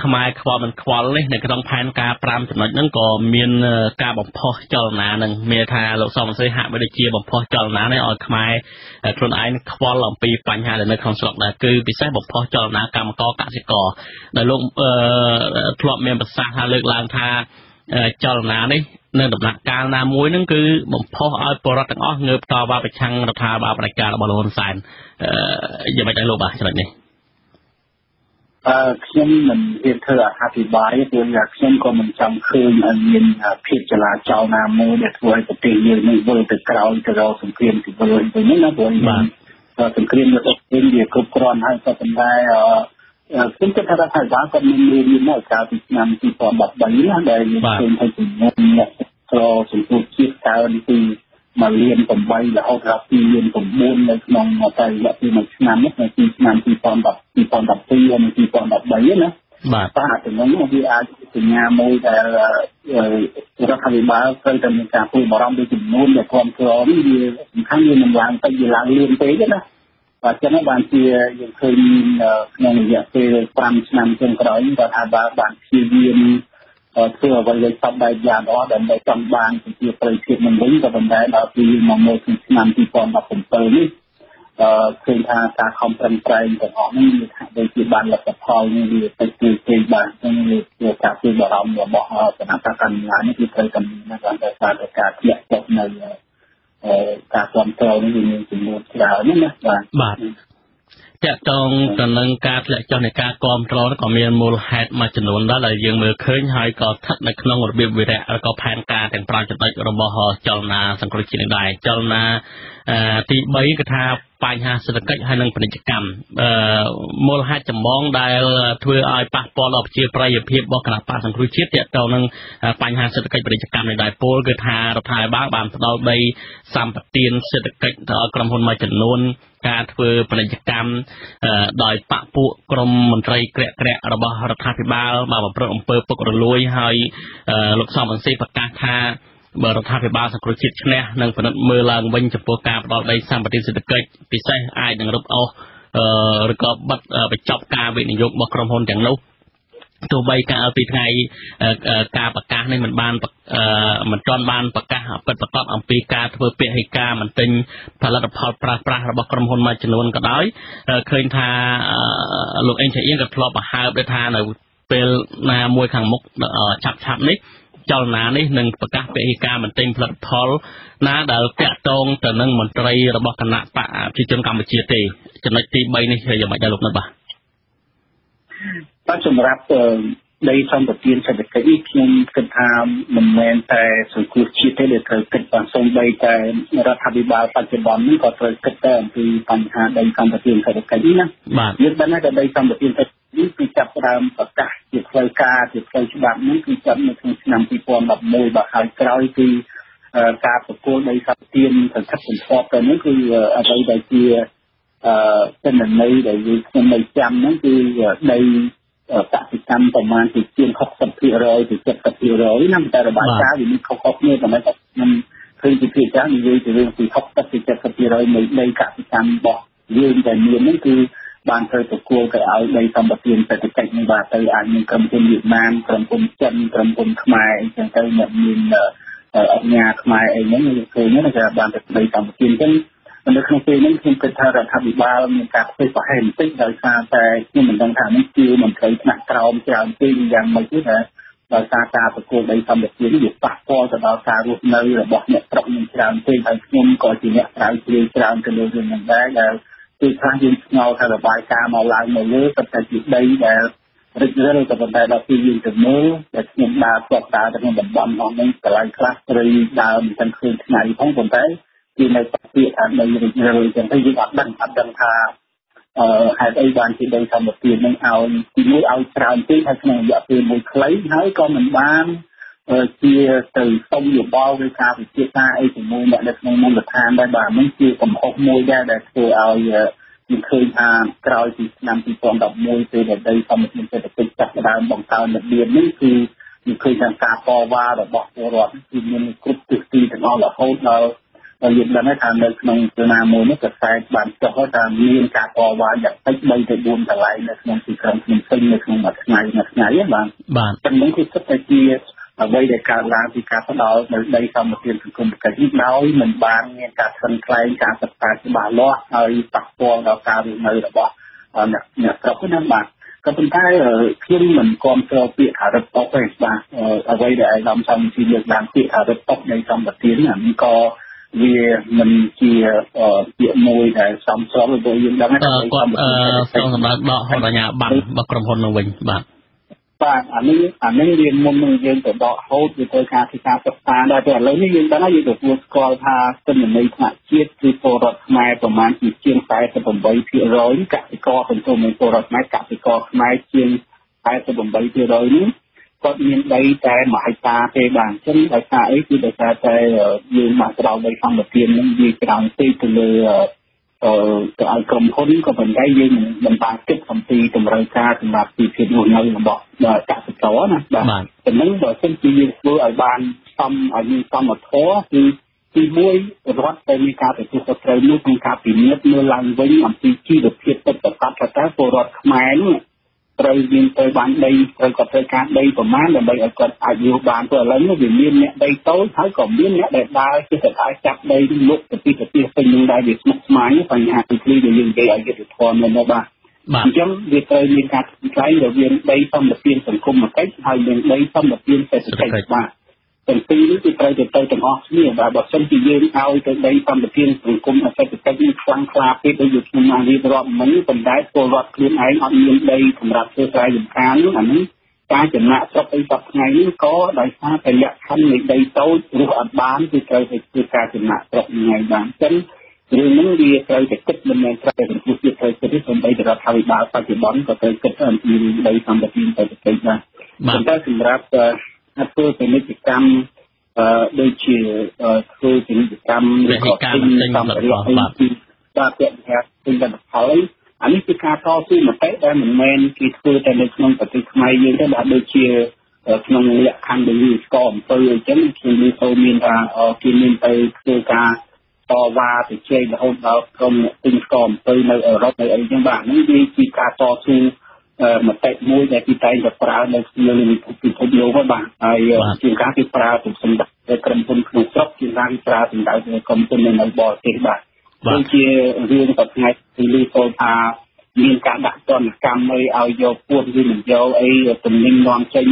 ខ្មែរខ្វល់មិនខ្វល់នេះនៅក្នុងផែនការ5ចំណុចហ្នឹងក៏មានការបំផុសចលនានឹងមានថាលោកសំស័យហាក់បីដូចជាបំផុសចលនានេះឲ្យខ្មែរខ្លួនឯងខ្វល់អំពីបញ្ហាដែលនៅក្នុងស្រុកដែរគឺពិសេសបំផុសចលនាកម្មករកសិករដែលលោកធ្លាប់មានប្រសាសន៍ថាលើកឡើងថាចលនានេះនៅដំណាក់កាលណាមួយហ្នឹងគឺបំផុសឲ្យបរដ្ឋទាំងអស់ងើបតវ៉ាប្រឆាំងរដ្ឋាភិបាលប្រជាការរបស់លោកហ៊ុនសែនយ៉ាងម៉េចដែរលោកបាទចំណុចនេះ អឺខ្ញុំមិនហ៊ានធ្វើអធិប្បាយទេព្រោះថាខ្ញុំក៏មិនចង់ឃើញឲ្យមានភាពចលាចលណាមួយដែលធ្វើឲ្យប្រទេសយើងនេះវិលទៅក្រោយទៅរកសង្គ្រាមស៊ីវិលវិញណាព្រោះបាទសង្គ្រាមនៅប្រទេសវាគ្រប់គ្រាន់ហើយក៏ប៉ុន្តែអឺខ្ញុំគិតថារដ្ឋាភិបាលក៏មានមានមកកាលពីឆ្នាំ2013ណាដែលយើងឃើញថាជំនុំអ្នកក្រសង្គមជាតិកើនពី មកលាន8រហូតដល់2លាន9នៅក្នុងតែរយៈពេលមួយឆ្នាំនេះនៅឆ្នាំ2010 2012និង2013ណាបាទបាទចំណុចនេះវាអាចសញ្ញាមួយដែលរដ្ឋាភិបាលត្រូវតែមានការព្រួយបារម្ភពីចំនួនដែលគ្រប់គ្រងនេះវាសំខាន់វាមិនឡើងទៅវាឡើងលឿនពេកណាបាទចឹងបានជាយើងឃើញក្នុងរយៈពេល5ឆ្នាំចុងក្រោយនេះរដ្ឋាភិបាលបានព្យាយាម ធ្វើអ្វីដែលសំដែងយ៉ាងល្អដើម្បីចង់បានប្រជាប្រិយភាពនឹងវិញក៏ប៉ុន្តែដល់ពេលមកមើលឆ្នាំ2017នេះអឺឃើញថាការខំប្រឹងប្រែងទាំងអស់នេះវាថាដូចជាបានលទ្ធផលនេះវាទៅជួយគេបានចឹងវាការជួយបារម្ភរបស់គណៈកម្មការនេះគឺត្រូវតែមានណាស់ដោយសារតែការធ្លាក់ចុះនៅការគ្រប់គ្រងនេះវាមានចំនួនច្រើនណាបាទបាទ តកតងទៅនឹងការធ្លាក់ចុះនៃការគ្រប់គ្រងក៏មានមូលហេតុមួយចំនួនដែរដែលយើងមើលឃើញហើយក៏ស្ថិតនៅក្នុងរបៀបវិរៈឬក៏ផែនការទាំង5ចំណុចរបស់ចលនាសង្គ្រោះជាតិនេះដែរចលនាទី3គឺថា បញ្ហាសេដ្ឋកិច្ចហើយនិងពាណិជ្ជកម្មអឺមូលហេតុចម្បងដែលធ្វើឲ្យប៉ះពាល់ដល់ប្រជាប្រិយភាពរបស់គណៈបកសង្គ្រោះជាតិទាក់ទងនឹងបញ្ហាសេដ្ឋកិច្ចពាណិជ្ជកម្មនេះដែរពលគឺថារដ្ឋាភិបាលបានផ្ដល់ដីសម្បទានសេដ្ឋកិច្ចទៅឲ្យក្រុមហ៊ុនមួយចំនួនការធ្វើពាណិជ្ជកម្មដោយបពពួកក្រមមន្ត្រីក្រាក់ក្រាក់របស់រដ្ឋាភិបាលបានប្រព្រឹត្តអំពើពុករលួយហើយលោកសំអង្សេប្រកាសថា បើរដ្ឋាភិបាលសង្គ្រោះជាតិឈ្នះនិងពិនិត្យមើលឡើងវិញចំពោះការផ្ដល់ដីសម្បត្តិសេដ្ឋកិច្ចពិសេសអាចនឹងរឹបអូសឬក៏បិទបញ្ចប់ការវិនិយោគរបស់ក្រុមហ៊ុនទាំងនោះទោះបីកាលពីថ្ងៃការប្រកាសនេះមិនបានមិនទាន់បានប្រកាសពិតប្រាកដអំពីការធ្វើពាក្យហិការមិនទិញផលិតផលប្រើប្រាស់របស់ក្រុមហ៊ុនមួយចំនួនក៏ដោយឃើញថាលោកអេងឆៃអៀងក៏ធ្លាប់បង្ហើបដែរថានៅពេលណាមួយខាងមុខឆាប់ឆាប់នេះ ចលនានេះនឹងប្រកាសពហិការមិនទិញផលិតផលណាដែលតាក់ទងទៅនឹងមន្ត្រីរបស់គណៈបកប្រជាជនកម្ពុជាទេចំណុចទី3នេះយ៉ាងម៉េចដែរលោកនិតបាទបាទសម្រាប់ដីសម្បទានសេដ្ឋកិច្ចនេះខ្ញុំគិតថាមិនមែនតែសង្គមជាតិទេដែលត្រូវគិតបានសូម្បីតែរដ្ឋាភិបាលបច្ចុប្បន្ននេះក៏ត្រូវគិតតែអំពីបញ្ហាដីសម្បទានសេដ្ឋកិច្ចនេះណាបាទយើងដឹងថាដីសម្បទានសេដ្ឋកិច្ច នេះគឺចាប់ផ្ដើមប្រកាសជាផ្លូវការជាផ្លូវច្បាប់នេះគឺចាប់នៅក្នុងឆ្នាំ2011បាទហើយក្រោយពីការប្រគល់ដីសម្បទានសង្កត់សន្ធាប់ទៅនេះគឺអ្វីដែលជាអឺទិន្នន័យដែលយើងខ្ញុំនៅចាំហ្នឹងគឺដីកសិកម្មប្រមាណជាជាង60%ទៅ70%ណាតែរបាយការណ៍វាមានខុសៗគ្នាប៉ុន្តែខ្ញុំឃើញពីភាគច្រើននិយាយពីរឿងពី60ទៅ70%នៃដីកសិកម្មរបស់យើងដែលមានហ្នឹងគឺ បានត្រូវប្រគល់ទៅឲ្យដីសម្បត្តិសេដ្ឋកិច្ចនេះបាទទៅអាចមានក្រុមហ៊ុនវៀតណាមក្រុមហ៊ុនចិនក្រុមហ៊ុនខ្មែរអញ្ចឹងទៅអ្នកមានអញ្ញាខ្មែរអីហ្នឹងឃើញហ្នឹងគេបានទៅដីសម្បត្តិអញ្ចឹងនៅក្នុងពេលនេះខ្ញុំគិតថារដ្ឋាភិបាលមានការធ្វើប្រហែលបន្តិចដោយសារតែខ្ញុំមិនដឹងថានេះជាមន្ត្រីថ្នាក់ក្រោមច្រើនពេកយ៉ាងម៉េចទេតែដោយសារការប្រគល់ដីសម្បត្តិនេះវាប៉ះពាល់ទៅដល់ការរស់នៅរបស់អ្នកស្រុកនឹងច្រើនពេកហើយខ្ញុំក៏ជាអ្នកស្រាវជ្រាវច្រើនទៅលើរឿងនេះដែរដែល ពេលខ្លះយើងស្ងល់ថារបាយការណ៍មកឡើងនៅលើប៉ុន្តែជាដីដែលរិចរិលក៏ប៉ុន្តែដល់ពេលយើងទៅមើលដែលខ្ញុំដើរស្បដើរទៅក្នុងតំបន់នោះហ្នឹងកន្លែងខ្លះព្រៃដើមមិនឃើញថ្ងៃផងប៉ុន្តែគឺនៅពាក្យថានៅរិចរិលចឹងទៅយើងអត់ដឹងអត់ដឹងថាអឺហេតុអីបានជាដីធម្មជាតិនឹងឲ្យទីមួយឲ្យច្រើនពេកហើយក្នុងរយៈពេលមួយខ្លីហើយក៏មិនបាន ជាទៅសុំយោបល់ឬការវិភាគការអីជាមួយអ្នកនៅក្នុងមូលដ្ឋានដែរបាទនេះជាកំហុសមួយដែរដែលធ្វើឲ្យយើងឃើញថាក្រោយពីឆ្នាំ2011ពេលដែលដីសម្បត្តិសេដ្ឋកិច្ចចាប់ផ្ដើមបង្កើនរបៀបនេះគឺយើងឃើញថាការតវ៉ារបស់ពលរដ្ឋគឺមានគ្រប់ទិសទីទាំងអស់រហូតដល់ហើយយើងដឹងថានៅក្នុងស្នាមួយនេះក៏ខ្សែបានចុះថាមានការតវ៉ាយ៉ាងតិច3ទៅ4កន្លែងនៅក្នុងទីក្រុងភ្នំពេញនៅក្នុងមួយថ្ងៃមួយថ្ងៃបាទបាទប៉ុន្តែគឺសិតតែជា អ្វីដែលកើតឡើងពីការផ្ដល់នៅដីសម្បត្តិសង្គមកិច្ចនេះដោយមិនបានមានការស្នខ្លែងការសិក្សាច្បាស់លាស់ហើយប៉ះពាល់ដល់ការរស់នៅរបស់អ្នកអ្នកស្រុកហ្នឹងបាទក៏ប៉ុន្តែខ្ញុំមិនគ្រប់គ្រងពាក្យថារឹតតុកទេបាទអ្វីដែលអាយដាមសំជីលើកឡើងពាក្យថារឹតតុកនៃសម្បត្តិនេះក៏វាមិនជាពាក្យមួយដែលសំស្របព្រោះយើងដឹងថាគាត់សូមសម្រាប់ដកហូតអាញាប័ណ្ណរបស់ក្រុមហ៊ុននោះវិញបាទ បាទអានេះអានេះរៀនមុននឹងយើងទៅដកហូតវាទៅការសិក្សាសិក្សាដែរតែឥឡូវនេះយើងដឹងហើយយើងទទួលស្គាល់ថាទិន្នន័យថ្នាក់ជាតិគឺពលរដ្ឋខ្មែរប្រមាណជាជាង48%កសិករសង្គមពលរដ្ឋខ្មែរកសិករខ្មែរជាង48%នេះគាត់មានដីតែ1ហិកតាទេបាទអញ្ចឹងដោយសារអីគឺដោយសារតែយើងមកក្រៅដីសម្បត្តិនឹងវាច្រើនពេកទៅលើអឺ ទៅឲ្យក្រុមហ៊ុនក៏ប៉ុន្តែយើងមិនបានគិតអំពីតម្រូវការសម្រាប់ជីវភាពរស់នៅរបស់កសិករណាបាទប៉ុណ្ណឹងបើសិនជាយើងធ្វើឲ្យបានសមឲ្យមានសមធម៌គឺទីមួយរដ្ឋតែមានការទទួលខុសត្រូវមួយក្នុងការពិនិត្យមើលឡើងវិញអំពីជីវភាពទឹកប្រកបថាតើពលរដ្ឋខ្មែរនោះ ត្រូវមានទៅបានដីត្រូវគាត់ត្រូវការដីប្រមាណដើម្បីឲ្យគាត់អាចរស់បានព្រោះឥឡូវនេះវាមានអ្នកដីតូចហើយក៏មានអ្នកដែលដើរជាសកលចាប់ដីលុកទៅពីប្រទេសពេញនឹងដែរវាស្មុគស្មាញបញ្ហាទីធ្លីដែលយើងនិយាយឲ្យយុទ្ធធម៌នៅនោះបាទបាទអញ្ចឹងវាត្រូវមានការថ្លៃរវាងដីសម្បត្តិសង្គមកិច្ចហើយនិងដីសម្បត្តិសេដ្ឋកិច្ចបាទ ទាំងពីរនេះគឺត្រូវទៅទៅទាំងអស់គ្នាបាទបើមិនជាយើងឲ្យទៅដីសម្បត្តិសង្គមអសេដ្ឋកិច្ចនេះខ្លាំងខ្លាពេកដូចជាខ្ញុំបានរៀបរាប់មិញប៉ុន្តែពលរដ្ឋខ្លួនឯងអត់មានដីសម្រាប់ធ្វើស្រែចម្ការនោះអានេះការចំណាក់ស្រុកអីសពថ្ងៃនេះក៏ដោយសារតែលក្ខខណ្ឌនៃដីតូចរស់អត់បានគឺត្រូវទៅធ្វើការចំណាក់ស្រុកថ្ងៃបានអញ្ចឹងរឿងនេះវាត្រូវតែគិតមិនមែនត្រូវតែសង្គមជាតិត្រូវគិតទេសូម្បីតែរដ្ឋាភិបាលបច្ចុប្បន្នក៏ត្រូវគិតអំពីដីសម្បត្តិសេដ្ឋកិច្ចដែរប៉ុន្តែសម្រាប់ ធ្វើពាណិជ្ជកម្មអឺដូចជាធ្វើពាណិជ្ជកម្មឬក៏ទិញសម្ភារៈបាទបាទពាក់ព័ន្ធទិញលទ្ធផលអានេះគឺការតស៊ូមតិដែលមិនមែនគេធ្វើតែនៅក្នុងប្រទេសខ្មែរយើងទេបាទដូចជាក្នុងលក្ខខណ្ឌដែលយើងស្គាល់អំពើអញ្ចឹងខ្ញុំមានចូលមានថាគេមានទៅធ្វើការតវ៉ាទៅជែករហូតដល់ក្រុមអ្នកទិញស្ករអំពើនៅអឺរ៉ុបនៅអីចឹងបាទនេះវាជាការតស៊ូ មតិមួយដែលគេតែងតែប្រើនៅក្នុងពិភពលោកបាទហើយជាការគេប្រើទៅសម្រាប់ក្រុមហ៊ុនក្នុងស្រុកជាការគេប្រើសម្រាប់ក្រុមហ៊ុននៅបរទេសបាទដូចជារឿងសប្តាហ៍ទីលីចូលថាមានការដាក់ទណ្ឌកម្មអីឲ្យយកពួនឬមិនយកអីទំនិញនាំចេញ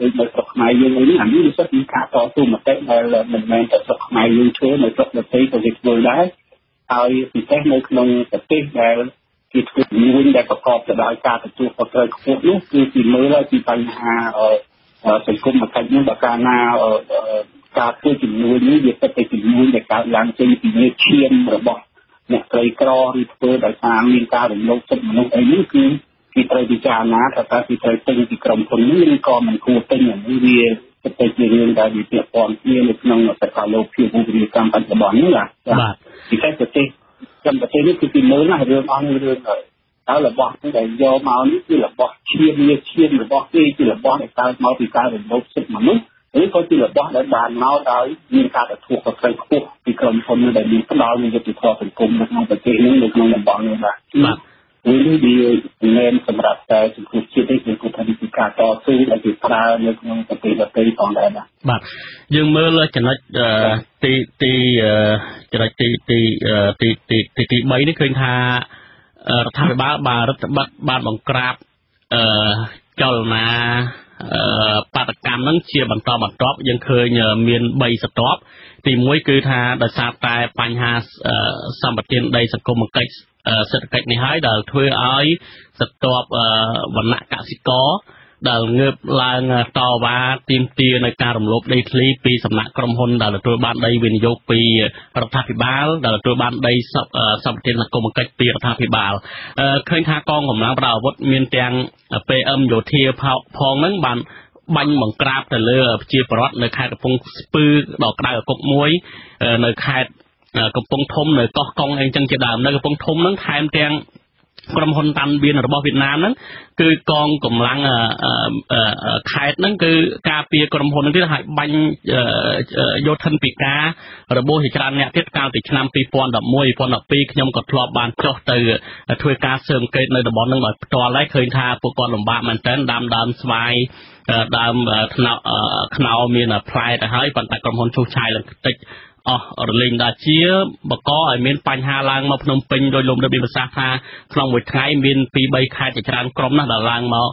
ដូចនៅស្រុកខ្មែរយើងនេះអានេះវាសិតមានការតស៊ូមតិដែលមិនមែនតែស្រុកខ្មែរយើងធ្វើនៅស្រុកដទៃក៏គេធ្វើដែរហើយពិសេសនៅក្នុងប្រទេសដែល ជាធ្វើជំនួយដែលប្រកបទៅដោយការទទួលខុសត្រូវខ្ពស់នោះគឺពីមើលពីបញ្ហាសង្គមកិច្ចនេះបើកាលណាការធ្វើជំនួយនេះវាពិតតែជំនួយដែលកើតឡើងចេញពីងារឈាមរបស់អ្នកក្រីក្រឬធ្វើដោយសារមានការរំលោភសិទ្ធិមនុស្សអីនេះគឺគេត្រូវពិចារណាថាតើគេត្រូវទិញពីក្រុមហ៊ុននេះឬក៏មិនគួរទិញអានេះវាពិតតែជារឿងដែលវាពាក់ព័ន្ធគ្នានៅក្នុងសកលលោកភាពវិទ្យាកម្មបច្ចុប្បន្ននេះបាទពិសេសប្រទេស ចំប្រទេសនេះគឺពីមើលណារឿងអស់នេះរឿងហើយតើរបស់ដែលយកមកនេះគឺរបស់ឈាមវាឈាមរបស់គេជារបស់ដែលកើតមកពីការរំលោភសិទ្ធិមនុស្សឬក៏ជារបស់ដែលបានមកដោយមានការទទួលខុសត្រូវខ្ពស់ពីក្រុមហ៊ុនដែលមានផ្ដល់នូវយុត្តិធម៌សង្គមនៅក្នុងប្រទេសនេះនៅក្នុងតំបន់នេះបាទ បាទនេះវាមិនសម្រាប់តែសង្គមជាតិទេគឺគាត់ថាវិធីការតស៊ូដែលគេប្រើនៅក្នុងប្រទេសដទៃផងដែរបាទបាទយើងមើលចំណុចទីទីចំណុចទីទីទីទីទីទី3នេះឃើញថារដ្ឋាភិបាលបានរដ្ឋបတ်បានបង្ក្រាបអឺចលនាបាតកម្មហ្នឹងជាបន្តបន្ទាប់យើងឃើញមាន3ស្ទាប់ទី1គឺថាដោយសារតែបញ្ហាសម្បត្តិដីសង្គមកិច្ច សេដ្ឋកិច្ចនេះហើយដែលធ្វើឲ្យស្ទាប់វណ្ណៈកសិករដែលងើបឡើងតវ៉ាទាមទារនៅការរំលោភដីធ្លីពីសំណាក់ក្រុមហ៊ុនដែលទទួលបានដីវិនិយោគពីរដ្ឋាភិបាលដែលទទួលបានដីសម្បត្តិសង្គមកិច្ចពីរដ្ឋាភិបាលឃើញថាកងកម្លាំងប្រដាប់អាវុធមានទាំង PM យោធាផងហ្នឹងបានបាញ់បង្ក្រាបទៅលើប្រជាពលរដ្ឋនៅខេត្តកំពង់ស្ពឺដល់ក្តៅអគុកមួយនៅខេត្ត កំពង់ធំនៅកោះកុងអីចឹងជាដើមនៅកំពង់ធំហ្នឹងថែមទាំងក្រុមហ៊ុនតាន់បៀនរបស់វៀតណាមហ្នឹងគឺកងកម្លាំងខេត្តហ្នឹងគឺការពារក្រុមហ៊ុនហ្នឹងទៀតហើយបាញ់យោធិនពីការរបួសជាច្រើនអ្នកទៀតកាលពីឆ្នាំ2011 2012ខ្ញុំក៏ធ្លាប់បានចុះទៅធ្វើការស៊ើបអង្កេតនៅតំបន់ហ្នឹងដោយផ្ទាល់ដែរឃើញថាពួកគាត់លំបាកមែនទែនដាំដើមស្វាយដើមថ្នោខ្នោមានផ្លែទៅហើយប៉ុន្តែក្រុមហ៊ុនឈូសឆាយឡើងតិច អស់រលែងដាជាបកឲ្យមានបញ្ហាឡើងមកភ្នំពេញដោយលោករបៀបប្រសាសន៍ថាក្នុងមួយថ្ងៃមានពី3ខេត្តជាច្រើនក្រុមណាស់ដែលឡើងមក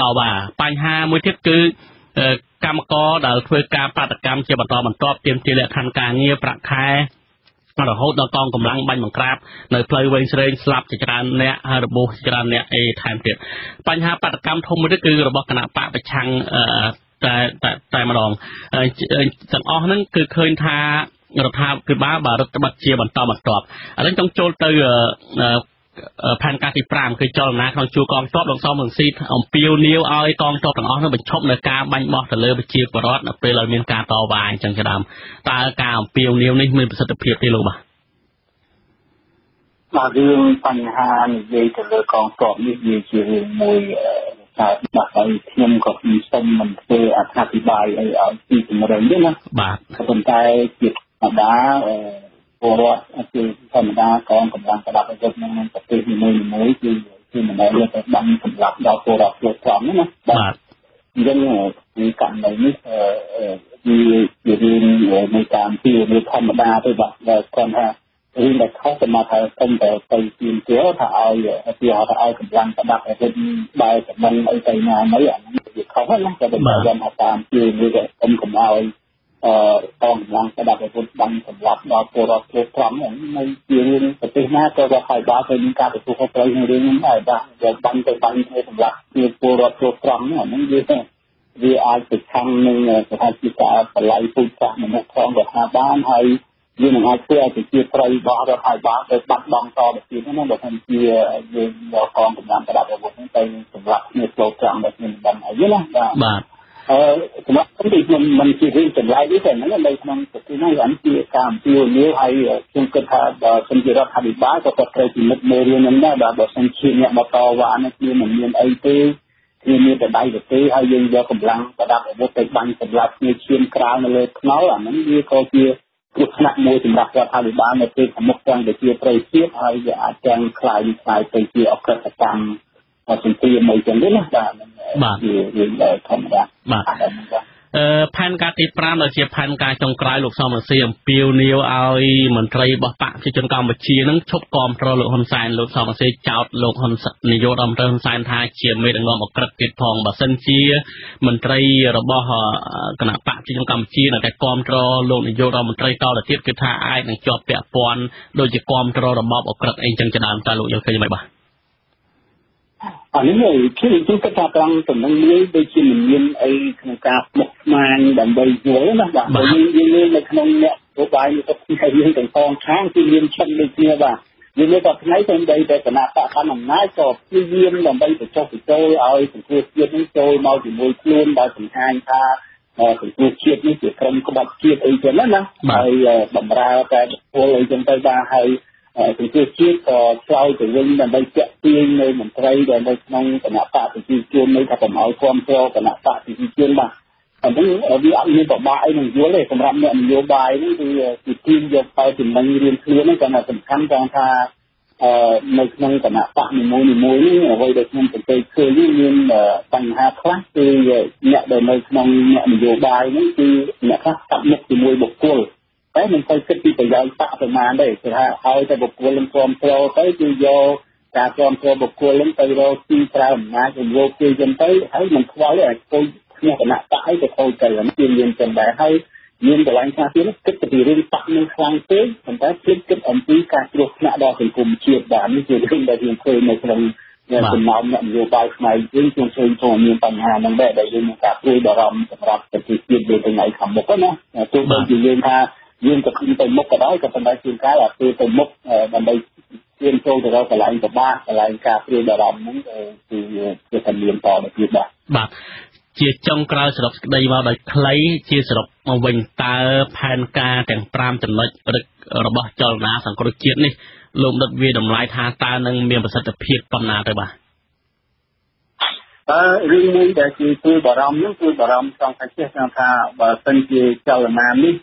តវ៉ាបញ្ហាមួយទៀតគឺកម្មករដែលធ្វើការបដកម្មជាបន្តបន្ទាប់ទាមទារលក្ខខណ្ឌការងារប្រាក់ខែរហូតដល់កងកម្លាំងបាញ់បង្ក្រាបនៅផ្លូវវែងស្រេងស្លាប់ជាច្រើនអ្នកហើយរបួសច្រើនអ្នកអេថែមទៀតបញ្ហាបដកម្មធំមួយទៀតគឺរបស់គណៈបកប្រឆាំង តែតែតែម្ដងទាំងអស់ហ្នឹងគឺឃើញថារដ្ឋាភិបាលបាទរដ្ឋបတ်ជាបន្តបន្ទាប់ឥឡូវចង់ចូលទៅផែនការទី5គឺចលនាក្នុងជួរកងទ័ពលោកសំរងស៊ីអំពាវនាវឲ្យកងទ័ពទាំងអស់នោះបញ្ឈប់នៅការបាញ់បោះទៅលើប្រជាពលរដ្ឋនៅពេលដែលមានការតវ៉ាអញ្ចឹងជាដើមតើការអំពាវនាវនេះមានប្រសិទ្ធភាពទេលោកបាទបាទរឿងបញ្ហានិយាយទៅលើកងទ័ពនេះវាជារឿងមួយ តែបាទហើយខ្ញុំក៏ខ្ញុំសូមមិនធ្វើអត្ថាធិប្បាយអីឲ្យទីជម្រៅទេណាបាទប៉ុន្តែជាធម្មតាពលរដ្ឋជាធម្មតាកងកម្លាំងប្រដាប់អាវុធនៅប្រទេសនីមួយៗគឺគឺមិនដែលទៅបាញ់សម្លាប់ដល់ពលរដ្ឋគ្រប់គ្រាន់ណាបាទអញ្ចឹងពីករណីនេះវាជារឿងនៃការពីរឿងធម្មតាទៅបាទគាត់ថា រឿងដែលខុសសម្រាប់ថាខ្ញុំតែទៅទៀមទាថាឲ្យពីថាឲ្យកម្លាំងប្រដាប់អាវុធបែរចំណងអីទៅណាមិនអានេះវាខុសណាតែបើយើងថាតាមជាវាខ្ញុំកុំឲ្យអឺកងកម្លាំងប្រដាប់អាវុធបានសម្រាប់ដល់ពលរដ្ឋគ្រប់ក្រុមនៅជារឿងប្រទេសណាក៏វាហើយបាទទៅមានការទទួលខុសត្រូវក្នុងរឿងនេះដែរបាទវាបានទៅបានទៅសម្រាប់ជាពលរដ្ឋគ្រប់ក្រុមហ្នឹងវាវាអាចប្រឆាំងនឹងស្ថានភាពការបល័យពូជសាសន៍មនុស្សផងរដ្ឋាភិបាលហើយ យើងនឹងអាចធ្វើឲ្យប្រជាប្រិយរបស់រដ្ឋាភិបាលទៅបាត់បង់តទៅទៀតណាបើមិនជាយើងយកកងកម្លាំងប្រដាប់អាវុធហ្នឹងទៅសម្រាប់គ្នាចូលត្រង់ដែលខ្ញុំមិនដឹងអីណាបាទបាទអឺសម្រាប់ខ្ញុំខ្ញុំមិនជារឿងចម្លែកទេតែហ្នឹងនៅក្នុងប្រទេសនេះអានជាការអំពាវនាវឲ្យខ្ញុំគិតថាបើសិនជារដ្ឋាភិបាលក៏គាត់ត្រូវពិនិត្យមើលរឿងហ្នឹងដែរបាទបើសិនជាអ្នកមកតវ៉ានេះគឺមិនមានអីទេគឺមានតែដៃទៅទេហើយយើងយកកម្លាំងប្រដាប់អាវុធទៅបាញ់សម្លាប់គ្នាឈាមក្រៅនៅលើថ្នល់អាហ្នឹងវាក៏ជា គ្រោះថ្នាក់មួយសម្រាប់រដ្ឋាភិបាលនៅពេលខាងមុខទាំងទៅជាប្រៃជាតិហើយវាអាចទាំងខ្លាយខ្លាយទៅជាអក្រិតកម្មសន្តិអីចឹងទេណាបាទបាទវាវាធម្មតាបាទអឺ ផែនការទី5ដែលជាផែនការចុងក្រោយលោកសំរងស៊ីអំពាវនាវឲ្យមន្ត្រីរបស់បកប្រជាជនកម្ពុជានឹងឈប់គ្រប់គ្រងលោកហ៊ុនសែនលោកសំរងស៊ីចោទលោកហ៊ុននាយករដ្ឋមន្ត្រីហ៊ុនសែនថាជាមេដឹកនាំអក្រិតទៀតផងបើសិនជាមន្ត្រីរបស់គណៈបកប្រជាជនកម្ពុជានៅតែគ្រប់គ្រងលោកនាយករដ្ឋមន្ត្រីតទៅទៀតគឺថាអាចនឹងជាប់ពាក់ព័ន្ធដូចជាគ្រប់គ្រងរបបអក្រិតអីចឹងជាដើមតើលោកយល់ឃើញយ៉ាងម៉េចបាទ អានេះគឺគឺគិតថាត្រង់តំណែងមួយដូចជាមិនមានអីក្នុងការមុខស្មានដើម្បីយល់ណាបាទបើយើងយើងនៅក្នុងអ្នកនយោបាយនេះក៏គឺយើងទាំងសងខាងគឺមានឈិនដូចគ្នាបាទយើងនៅតែថ្ងៃទៅបីតែគណៈបកកណ្ដាលអំណាចក៏ព្យាយាមដើម្បីបញ្ចុះបញ្ចូលឲ្យសង្គ្រោះជាតិនេះចូលមកជាមួយខ្លួនដោយបង្ហាញថាសង្គ្រោះជាតិនេះជាក្រុមក្បត់ជាតិអីចឹងណាហើយបំរើតែពលអីចឹងទៅបាទហើយ ប្រជាជាតិក៏ឆ្លើយទៅវិញដើម្បីចាក់ទាញនៅមន្ត្រីដែលនៅក្នុងគណៈបកប្រជាជននៅថាកុំឲ្យគ្រប់គ្រងគណៈបកប្រជាជនបាទអញ្ចឹងវាអត់មានប្របាកអីនឹងយល់ទេសម្រាប់អ្នកនយោបាយនេះគឺគឺទាញយកទៅចំណេញរៀនខ្លួនហ្នឹងគាត់ថាសំខាន់ត្រង់ថាអឺនៅក្នុងគណៈបកនីមួយៗនេះអ្វីដែលខ្ញុំសង្កេតឃើញមានបញ្ហាខ្លះគឺអ្នកដែលនៅក្នុងអ្នកនយោបាយនេះគឺអ្នកខ្លះស្ដាប់មុខជាមួយបុគ្គល តែមិនទៅគិតពីប្រយោជន៍បកប្រមាណទេគឺថាឲ្យតែបុគ្គលនឹងគ្រប់គ្រងទៅគឺយកការគ្រប់គ្រងបុគ្គលនឹងទៅរកទីប្រើអំណាចរំលោភគេចឹងទៅហើយមិនខ្វល់ទេឲ្យគួយគ្នាគណៈបកឲ្យទៅខូចទៅអានេះគឺមានចឹងដែរហើយមានកន្លែងខ្លះទៀតគិតពីរឿងបកនឹងខ្លាំងពេកប៉ុន្តែភ្លេចគិតអំពីការគ្រោះថ្នាក់ដល់សង្គមជាតិបាទនេះជារឿងដែលយើងឃើញនៅក្នុងចំណោមអ្នកនយោបាយខ្មែរយើងខ្ញុំឃើញថាមានបញ្ហាហ្នឹងដែរដែលយើងមានការព្រួយបារម្ភសម្រាប់ប្រទេសជាតិនៅថ្ងៃខាងមុខណាទោះបីជាយើងថា យើងក៏ទៅមុខក៏ដោយក៏ប៉ុន្តែជាងកាយអាពេលទៅមុខដើម្បីទៀនចូលទៅរកកន្លែងប្របាកន្លែងការព្រួយបារម្ភហ្នឹងគឺគឺតែមានតទៅទៀតបាទបាទជាចុងក្រោយសរុបសេចក្តីមកដោយខ្លីជាសរុបមកវិញតើផែនការទាំង5ចំណុចរឹករបស់ចលនាសង្គ្រោះជាតិនេះលោកដិតវាតម្លៃថាតើនឹងមានប្រសិទ្ធភាពប៉ុណ្ណាទៅបាទ អឺរឿងមួយដែលគឺគឺបារម្ភនោះគឺបារម្ភចង់ថាចេះថាបើសិនជាចលនានេះ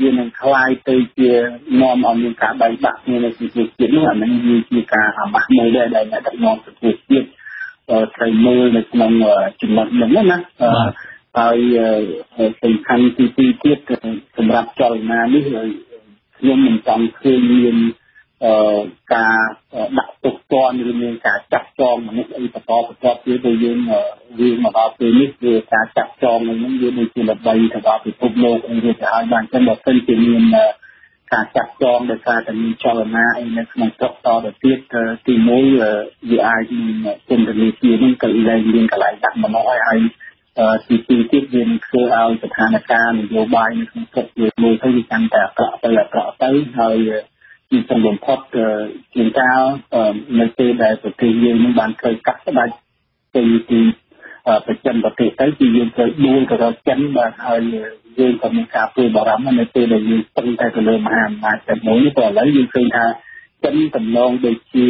វានឹងคลายទៅជានាំឲ្យមានការបែកបាក់គ្នានៅក្នុងជាតិនោះអានឹងវាជាការអាម៉ាស់មួយដែរដែលអ្នកដឹកនាំប្រទេសជាតិត្រូវមើលនៅក្នុងចំណុចនេះណាហើយសំខាន់ទី2ទៀតសម្រាប់ចលនានេះខ្ញុំមិនចង់ឃើញមាន ការដាក់ទុកទណ្ឌឬមានការចាត់ចងមនុស្សអីបន្តបន្តទៀតទៅយើងរឿងមកដល់ពេលនេះគឺការចាត់ចងនឹងវាដូចជាល្បីទៅដល់ពិភពលោកអីវាទៅហើយបានអញ្ចឹងបើសិនជាមានការចាត់ចងដោយសារតែមានចលនាអីនៅក្នុងស្រុកតទៅទៀតទីមួយវាអាចមានគុណធនីតិនឹងក៏លែងមានកន្លែងដាក់មនុស្សហើយហើយទីពីរទៀតវានឹងធ្វើឲ្យស្ថានភាពនយោបាយនៅក្នុងស្រុកវាមួយទៅវាកាន់តែអាក្រក់ទៅអាក្រក់ទៅហើយ ទីសំបំផុតជាងកាលនៅពេលដែលប្រទេសយើងនឹងបានត្រូវកាត់ផ្ដាច់ពីទីប្រចាំប្រទេសទៅគឺយើងត្រូវដួលទៅរកចិនបាទហើយយើងក៏មានការព្រួយបារម្ភនៅពេលដែលយើងពឹងតែទៅលើមហាអំណាចតែមួយព្រោះឥឡូវយើងឃើញថាចិនតំណងដូចជា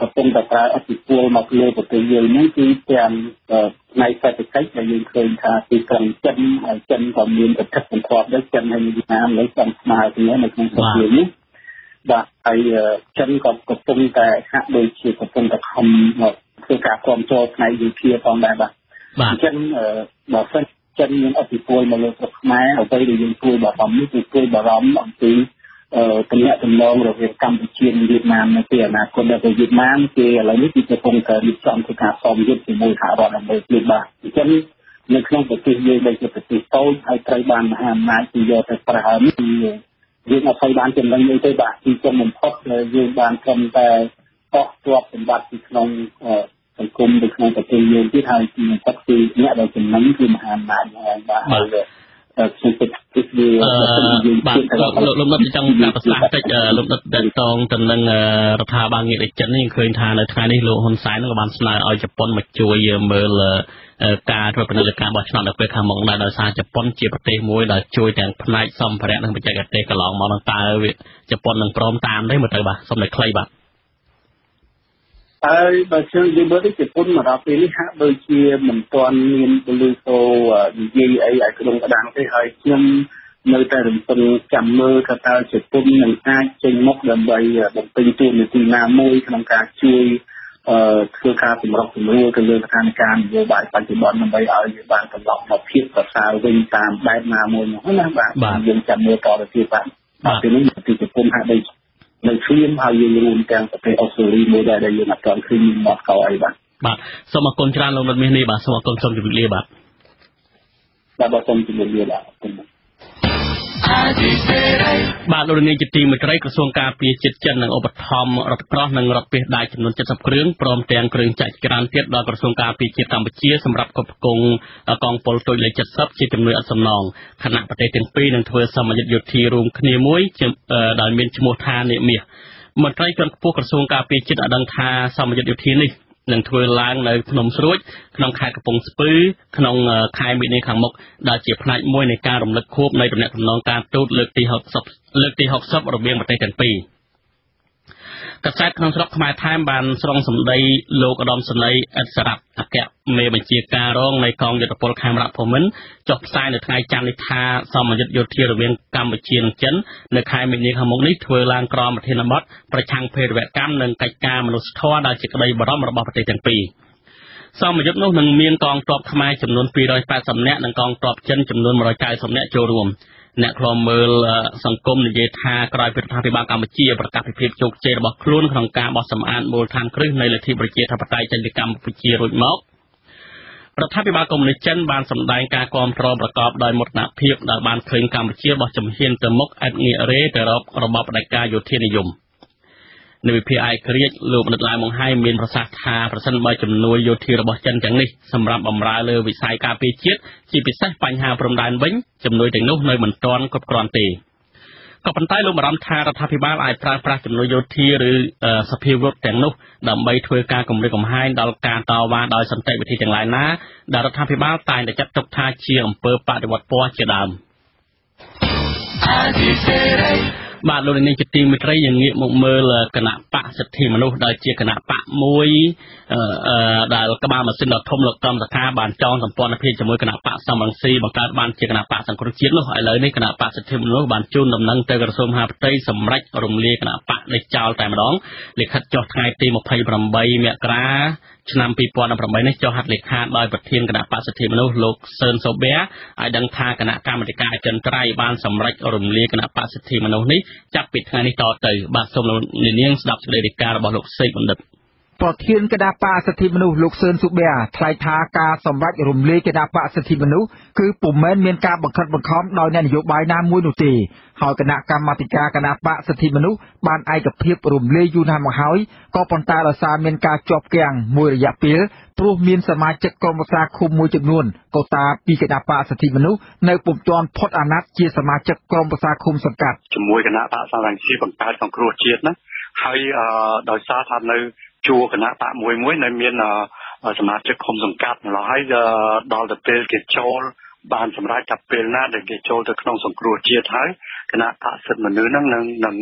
កំពុងតែប្រើអធិពលមកលើប្រទេសយើងនេះគឺទាំងផ្នែកសេដ្ឋកិច្ចដែលយើងឃើញថាទីក្រុងចិនហើយចិនក៏មានប្រតិបត្តិបន្ទាប់ដែរចិនហើយវៀតណាមលើចំស្មើគ្នានៅក្នុងប្រទេសនេះ បាទហើយចិនក៏កំពុងតែហាក់ដូចជាកំពុងតែខំមកធ្វើការគ្រប់គ្រងផ្នែកយោធាផងដែរបាទអញ្ចឹងបើសិនចិនមានអធិពលមកលើស្រុកខ្មែរអ្វីដែលយើងគួរបារម្ភនេះគឺគួរបារម្ភអំពីទំនាក់ទំនងរវាងកម្ពុជានិងវៀតណាមនៅពេលអនាគតដែលវៀតណាមគេឥឡូវនេះគឺកំពុងតែរៀបចំធ្វើការសមយុទ្ធជាមួយសហរដ្ឋអាមេរិកទៀតបាទអញ្ចឹងនៅក្នុងប្រទេសយើងដែលជាប្រទេសតូចហើយត្រូវបានមហាអំណាចគឺយកទៅប្រើនេះគឺ យើងអត់ស្ូវបានចំណេញអីទេបាទទីចំបំផុតយើងបានត្រឹមតែតោះទ្រព្យសម្បត្តិពីក្នុងសង្គមនៅក្នុងប្រទេសយើងទៀតហើយទីបំផុតគឺអ្នកដែលចំណេញគឺមហាអំណាចបាទហើយ ខ្ញុំគិតគឺវាបាទលោកលោកមិត្តចង់កាប្រសាសន៍តិចលោកមិត្តតកតងទៅនឹងរដ្ឋាភិបាលងារចិននេះឃើញថានៅថ្ងៃនេះលោកហ៊ុនសែនក៏បានស្នើឲ្យជប៉ុនមកជួយមើលការធ្វើពិនិត្យការបោះឆ្នោតនៅពេលខាងមុខដែរដោយសារជប៉ុនជាប្រទេសមួយដែលជួយទាំងផ្នែកសម្ភារៈនិងបច្ចេកទេសកន្លងមកនឹងតើជប៉ុននឹងព្រមតាមទេមើលទៅបាទសូមតែខ្លីបាទ ហើយបើជើងនិយាយមើលទៅជប៉ុនមកដល់ពេលនេះហាក់ដូចជាមិនទាន់មានពលិសូនិយាយអីឲ្យក្រុងក្តាំងទេហើយខ្ញុំនៅតែរំពឹងចាំមើលថាតើជប៉ុននឹងអាចចេញមុខដើម្បីបំពេញតួនាទីណាមួយក្នុងការជួយអឺធ្វើការសម្រុកសម្រួលទៅលើស្ថានភាពនយោបាយបច្ចុប្បន្នដើម្បីឲ្យវាបានត្រឡប់មកភាពប្រសើរវិញតាមបែបណាមួយនោះណាបាទយើងចាំមើលតទៅទៀតបាទបាទពេលនេះទីជប៉ុនហាក់ដូច នៅឈាមហើយយើងរួមទាំងប្រទេសអូស្ត្រាលីមួយដែរដែលយើងអត់ទាន់ឃើញមកកោអីបាទបាទសូមអរគុណច្រើនលោកនិតមាសនេះបាទសូមអរគុណសូមជម្រាបលាបាទបាទសូមជម្រាបលាបាទអរគុណ បាទលោកនាងជាទីមេត្រីក្រសួងការពារជាតិចិននិងឧបត្ថម្ភរដ្ឋក្រោះនិងរដ្ឋពាសដាយចំនួន70គ្រឿងព្រមទាំងគ្រឿងចក្រច្រើនទៀតដល់ក្រសួងការពារជាតិកម្ពុជាសម្រាប់គ្រប់គ្រងកងពលទុយលេខ70ជាជំនួយអត់សំណងគណៈប្រទេសទាំងពីរនឹងធ្វើសមាជិកយោធារួមគ្នាមួយដែលមានឈ្មោះថានិមាសមន្ត្រីជាន់ខ្ពស់ក្រសួងការពារជាតិឲ្យដឹងថាសមាជិកយោធានេះ នឹងធ្វើឡើងនៅភ្នំស្រួចក្នុងខេត្តកំពង់ស្ពឺក្នុងខែមីនាខាងមុខដែលជាផ្នែកមួយនៃការរំលឹកខួបនៃតំណែងតំណងការទូតលើកទី60លើកទី60រវាងប្រទេសទាំងពីរ កសែតក្នុងស្រុកខ្មែរថែមបានស្រង់សម្ដីលោកឧត្តមសេនីយ៍អិតសារ៉ាត់អគ្គមេបញ្ជាការរងនៃកងយុទ្ធពលខេមរៈភូមិន្ទចុះផ្សាយនៅថ្ងៃច័ន្ទនេះថាសមយុទ្ធយោធារវាងកម្ពុជានិងចិននៅខែមីនាខាងមុខនេះធ្វើឡើងក្រោមប្រធានបទប្រឆាំងភេរវកម្មនិងកិច្ចការមនុស្សធម៌ដែលជាក្តីបារម្ភរបស់ប្រទេសទាំងពីរសមយុទ្ធនោះនឹងមានកងទ័ពខ្មែរចំនួន280នាក់និងកងទ័ពចិនចំនួន190នាក់ចូលរួម អ្នកខ្លំមើលសង្គមនិយាយថាក្រោយពីរដ្ឋាភិបាលកម្ពុជាប្រកាសពីភាពជោគជ័យរបស់ខ្លួនក្នុងការបោះសម្អាតមូលដ្ឋានគ្រឹះនៃលទ្ធិប្រជាធិបតេយ្យចិនកម្ពុជារួចមករដ្ឋាភិបាលកុម្មុយនីសចិនបានសម្ដែងការគាំទ្រប្រកបដោយមោទនភាពដែលបានឃើញកម្ពុជាបោះជំហានទៅមុខឥតងាករេទៅរករបបផ្ដាច់ការយោធានិយម។ នៅវិភាគឯករាជ្យលោកបណ្ឌិតឡាយម៉ុងហៃមានប្រសាសន៍ថាប្រសិនបើជំនួយយោធារបស់ចិនទាំងនេះសម្រាប់បម្រើលើវិស័យការពារជាតិជាពិសេសបញ្ហាព្រំដែនវិញជំនួយទាំងនោះនៅមិនទាន់គ្រប់គ្រាន់ទេក៏ប៉ុន្តែលោកបារម្ភថារដ្ឋាភិបាលអាចប្រើប្រាស់ជំនួយយោធាឬសភាវុធទាំងនោះដើម្បីធ្វើការគម្រាមកំហែងដល់ការតវ៉ាដោយសន្តិវិធីទាំងឡាយណាដែលរដ្ឋាភិបាលតែងតែចាត់ទុកថាជាអំពើបដិវត្តពណ៌ជាដើម បាទលោកនាងជាទីមេត្រីយើងងាកមកមើលគណៈបកសិទ្ធិមនុស្សដែលជាគណៈបកមួយដែលក្បាលម៉ាស៊ីនដ៏ធំលោកកំសខាបានចងសម្ព័ន្ធភាពជាមួយគណៈបកសំរងស៊ីបង្កើតបានជាគណៈបកសង្គ្រោះជាតិនោះឥឡូវនេះគណៈបកសិទ្ធិមនុស្សបានជូនដំណឹងទៅក្រសួងមហាផ្ទៃសម្រាប់រំលាយគណៈបកនេះចោលតែម្ដងលិខិតចុះថ្ងៃទី28មករា ឆ្នាំ2018នេះចុះហត្ថលេខាដោយប្រធានគណៈបក្សសិទ្ធិមនុស្សលោកសឿនសូប៊ែឲ្យដឹងថាគណៈកម្មាធិការអចិន្ត្រៃយ៍បានសម្រេចរំលាយគណៈបក្សសិទ្ធិមនុស្សនេះចាប់ពីថ្ងៃនេះតទៅបាទសូមលោកនាងស្ដាប់សេចក្តីរាយការណ៍របស់លោកសេកបណ្ឌិត ប្រធានគណៈបកសិទ្ធិមនុស្សលោកសឿនសុប៊ែថ្លែងថាការសម្រេចរំលាយគណៈបកសិទ្ធិមនុស្សគឺពុំមែនមានការបង្ខិតបង្ខំដោយអ្នកនយោបាយណាមួយនោះទេហើយគណៈកម្មាធិការគណៈបកសិទ្ធិមនុស្សបានឯកភាពរំលាយយូរណាស់មកហើយក៏ប៉ុន្តែដោយសារមានការជាប់គាំងមួយរយៈពេលព្រោះមានសមាជិកក្រុមប្រឹក្សាឃុំមួយចំនួនកូតាពីគណៈបកសិទ្ធិមនុស្សនៅពុំទាន់ផុតអាណត្តិជាសមាជិកក្រុមប្រឹក្សាឃុំសង្កាត់ជាមួយគណៈបកសង្គ្រោះជាតិបង្កើតសង្គ្រោះជាតិណាហើយដោយសារថានៅ ជួរគណៈបកមួយមួយនៅមានសមាជិកឃុំសង្កាត់ម្ល៉េះហើយដល់ទៅពេលគេចូលបានសម្រេចថាពេលណាដែលគេចូលទៅក្នុងសង្គ្រោះជាតិហើយគណៈបកសិទ្ធិមនុស្សហ្នឹងនឹងនឹង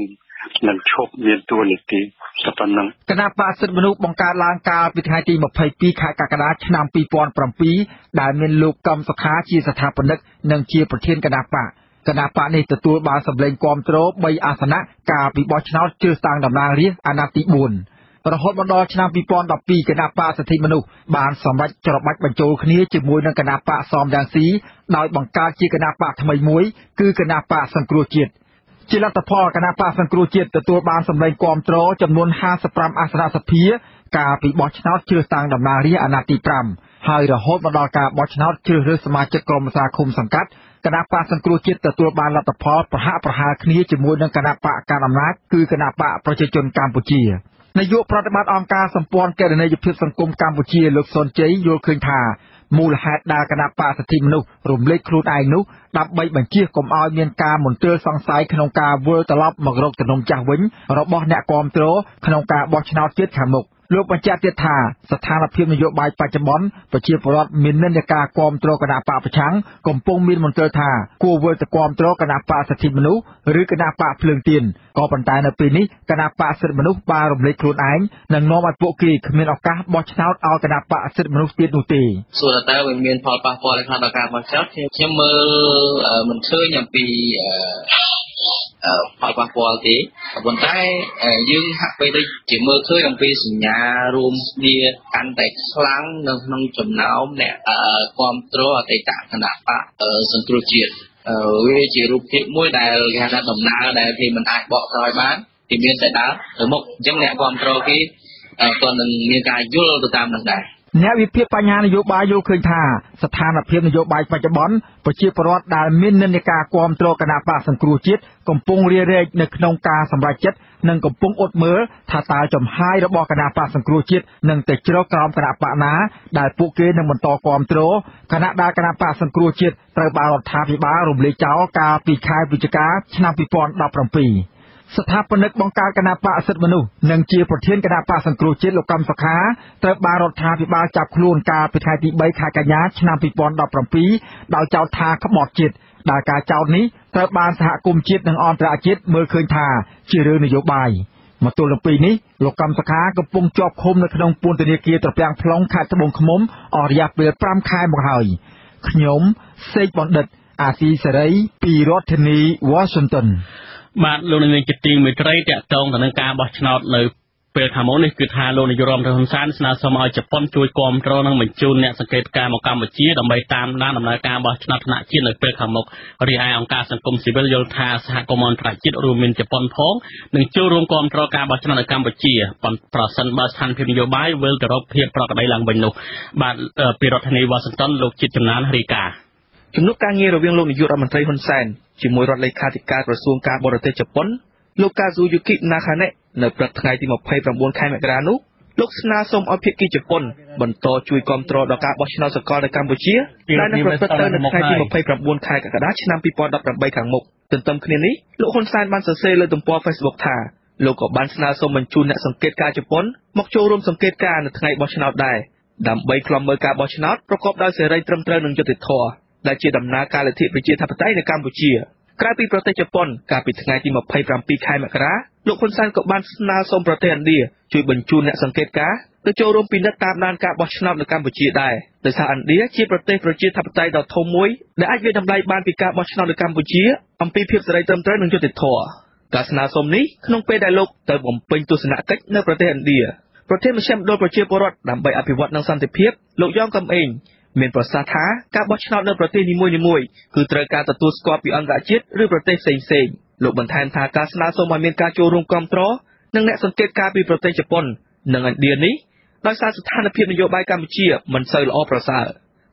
នឹងឈប់មានតួនាទីតែប៉ុណ្ណឹងគណៈបកសិទ្ធិមនុស្សបង្កើតឡើងកាលពីថ្ងៃទី22ខែកក្កដាឆ្នាំ2007ដែលមានលោកកឹមសុខាជាស្ថាបនិកនិងជាប្រធានគណៈបកគណៈបកនេះទទួលបានសម្លេងគាំទ្រ3អាសនៈកាលពីបោះឆ្នោតជ្រើសតាំងតំណាងរាស្ត្រអាណត្តិទី4 រហូតមកដល់ឆ្នាំ2012គណៈបកសិទ្ធិមនុស្សបានសម្រេចច្របាច់បញ្ចូលគ្នាជាមួយនឹងគណៈបកសំរងស៊ីដោយបង្កើតជាគណៈបកថ្មីមួយគឺគណៈបកសង្គ្រោះជាតិជាលទ្ធផលគណៈបកសង្គ្រោះជាតិទទួលបានសម្លេងគាំទ្រចំនួន55អាសនៈសភាកាលពីបោះឆ្នោតជ្រើសតាំងតំណាងរាស្ត្រអាណត្តិទី5ហើយរហូតមកដល់ការបោះឆ្នោតជ្រើសរើសសមាជិកក្រុមប្រឹក្សាឃុំសង្កាត់គណៈបកសង្គ្រោះជាតិទទួលបានលទ្ធផលប្រហាក់ប្រហែលគ្នាជាមួយនឹងគណៈបកកណ្ដាលអំណាចគឺគណៈបកប្រជាជនកម្ពុជា នាយកប្រតិបត្តិអង្គការសម្ព័ន្ធគណនេយ្យភាពសង្គមកម្ពុជាលោកសុនជ័យយល់ឃើញថាមូលហេតុដែលគណៈបកសិទ្ធិមនុស្សរំលេចខ្លួនឯងនោះដើម្បីបញ្ជាកុំឲ្យមានការមន្ទិលសង្ស័យក្នុងការវិលត្រឡប់មករកទំនុំចាស់វិញរបស់អ្នកគាំទ្រក្នុងការបោះឆ្នោតជាតិខាងមុខលោកបញ្ជាក់ទៀតថាស្ថានភាពនយោបាយបច្ចុប្បន្នប្រជាពលរដ្ឋមាននិន្នាការគាំទ្រគណៈបកប្រឆាំងកំពុងមានមន្ទិលថាគួរវិលទៅគាំទ្រគណៈបកសិទ្ធិមនុស្សឬគណៈបកភ្លើងទៀន ក៏ប៉ុន្តែនៅពេលនេះគណៈបកសិទ្ធិមនុស្សបានរំលេចខ្លួនឯងនិងនាំឲ្យពួកគេគ្មានឱកាសបោះឆ្នោតឲ្យគណៈបកសិទ្ធិមនុស្សទៀតនោះទេសួរតើវាមានផលប៉ះពាល់ខ្លះដល់ការបោះឆ្នោតខ្ញុំមើលមិនឃើញអំពីផលប៉ះពាល់ទេប៉ុន្តែយើងហាក់បីដូចជាមើលឃើញអំពីសញ្ញារួមគ្នាកាន់តែខ្លាំងនៅក្នុងចំណោមអ្នកគ្រប់គ្រងអតីតគណៈបកសង្គ្រោះជាតិ វាជារូបភាពមួយដែលគេហៅថាដំណើរដែលគេមិនអាចបកស្រាយបានគេមានតែដើរទៅមុខអញ្ចឹងអ្នកគ្រប់គ្រងគេក៏នឹងមានការយល់ទៅតាមនឹងដែរ អ្នកវិភាគបញ្ហានយោបាយយល់ឃើញថាស្ថានភាពនយោបាយបច្ចុប្បន្នប្រជាពលរដ្ឋដែលមាននិន្នាការគាំទ្រគណៈបកសង្គ្រោះជាតិកំពុងរារែកនៅក្នុងការសម្រេចចិត្តនិងកំពុងអត់មើលថាតើចំហាយរបស់គណៈបកសង្គ្រោះជាតិនឹងទៅជ្រកក្រោមគណៈបកណាដែលពួកគេនឹងបន្តគាំទ្រគណៈដែលគណៈបកសង្គ្រោះជាតិត្រូវបានរដ្ឋាភិបាលរំលាយចោលកាលពីខែវិច្ឆិកាឆ្នាំ2017 ស្ថាបនិកបង្កើតគណៈបកសិទ្ធិមនុស្សនិងជាប្រធានគណៈបកសង្គ្រោះជាតិលោកកំសុខាត្រូវបានរដ្ឋាភិបាលចាប់ខ្លួនកាលពីថ្ងៃទី3ខែកញ្ញាឆ្នាំ2017ដោយចោទថាក្បត់ជាតិដែលការចោទនេះត្រូវបានសហគមន៍ជាតិនិងអន្តរជាតិមើលឃើញថាជារឿងនយោបាយមកទល់នឹងពេលនេះលោកកំសខាកំពុងជាប់ឃុំនៅក្នុងពន្ធនាគារត្រពាំង plong ខេត្តត្បូងឃ្មុំអស់រយៈពេល5ខែមកហើយខ្ញុំសេកបណ្ឌិត អាស៊ីសេរីពីរដ្ឋធានី Washington បាទលោកនាយកជាទីមេត្រីតកតងទៅនឹងការបោះឆ្នោតនៅពេលខាងមុខនេះគឺថាលោកនាយរដ្ឋមន្ត្រីហ៊ុនសែនស្នើសុំឲ្យជប៉ុនជួយគាំទ្រនិងបញ្ជូនអ្នកសង្កេតការណ៍មកកម្ពុជាដើម្បីតាមដានដំណើរការបោះឆ្នោតថ្នាក់ជាតិនៅពេលខាងមុខរីឯអង្គការសង្គមស៊ីវិលយល់ថាសហគមន៍អន្តរជាតិរួមមានជប៉ុនផងនឹងចូលរួមគាំទ្រការបោះឆ្នោតនៅកម្ពុជាប្រសិនបើស្ថានភាពនយោបាយវិលទៅរកភាពប្រក្រតីឡើងវិញនោះបាទពីរដ្ឋធានីវ៉ាស៊ីនតោនលោកជាតិចំណានរាយការណ៍ ជំនួបការងាររវាងលោកនាយករដ្ឋមន្ត្រីហ៊ុនសែនជាមួយរដ្ឋលេខាធិការក្រសួងការបរទេសជប៉ុនលោកកាស៊ូយូគីណាខាណេនៅព្រឹកថ្ងៃទី29ខែមករានោះលោកស្នើសុំឲ្យភាគីជប៉ុនបន្តជួយគ្រប់គ្រងដល់ការបោះឆ្នោតសកលនៅកម្ពុជាដែលនឹងប្រព្រឹត្តទៅនៅថ្ងៃទី29ខែកក្កដាឆ្នាំ2018ខាងមុខទន្ទឹមគ្នានេះលោកហ៊ុនសែនបានសរសេរលើទំព័រ Facebook ថាលោកក៏បានស្នើសុំបញ្ជូនអ្នកសង្កេតការជប៉ុនមកចូលរួមសង្កេតការនៅថ្ងៃបោះឆ្នោតដែរដើម្បីខ្លំមើលការបោះឆ្នោតប្រកបដោយសេរីត្រឹមត្រូវនិងយុត្តិធម៌ ដែលជាដំណើរការលទ្ធិប្រជាធិបតេយ្យនៅកម្ពុជាក្រៅពីប្រទេសជប៉ុនកាលពីថ្ងៃទី27ខែមករាលោកហ៊ុនសែនក៏បានស្នើសុំប្រទេសឥណ្ឌាជួយបញ្ជូនអ្នកសង្កេតការណ៍ទៅចូលរួមពិនិត្យតាមដានការបោះឆ្នោតនៅកម្ពុជាដែរដោយសារឥណ្ឌាជាប្រទេសប្រជាធិបតេយ្យដ៏ធំមួយដែលអាចវិតម្លៃបានពីការបោះឆ្នោតនៅកម្ពុជាអំពីភាពសេរីត្រឹមត្រូវនិងយុត្តិធម៌ការស្នើសុំនេះក្នុងពេលដែលលោកទៅបំពេញទស្សនកិច្ចនៅប្រទេសឥណ្ឌាប្រធានមជ្ឈមណ្ឌលប្រជាពលរដ្ឋដើម្បីអភិវឌ្ឍនិងសន្តិភាពលោកយ៉ងកំឯង មានប្រសាសន៍ថាការបោះឆ្នោតនៅប្រទេសនីមួយៗគឺត្រូវការទទួលស្គាល់ពីអន្តរជាតិឬប្រទេសផ្សេងៗលោកបន្ថែមថាការស្នើសុំឲ្យមានការចូលរួមគ្រប់គ្រងនិងអ្នកសង្កេតការពីប្រទេសជប៉ុននិងឥណ្ឌានេះដោយសារស្ថានភាពនយោបាយកម្ពុជាមិនសូវល្អប្រសើរ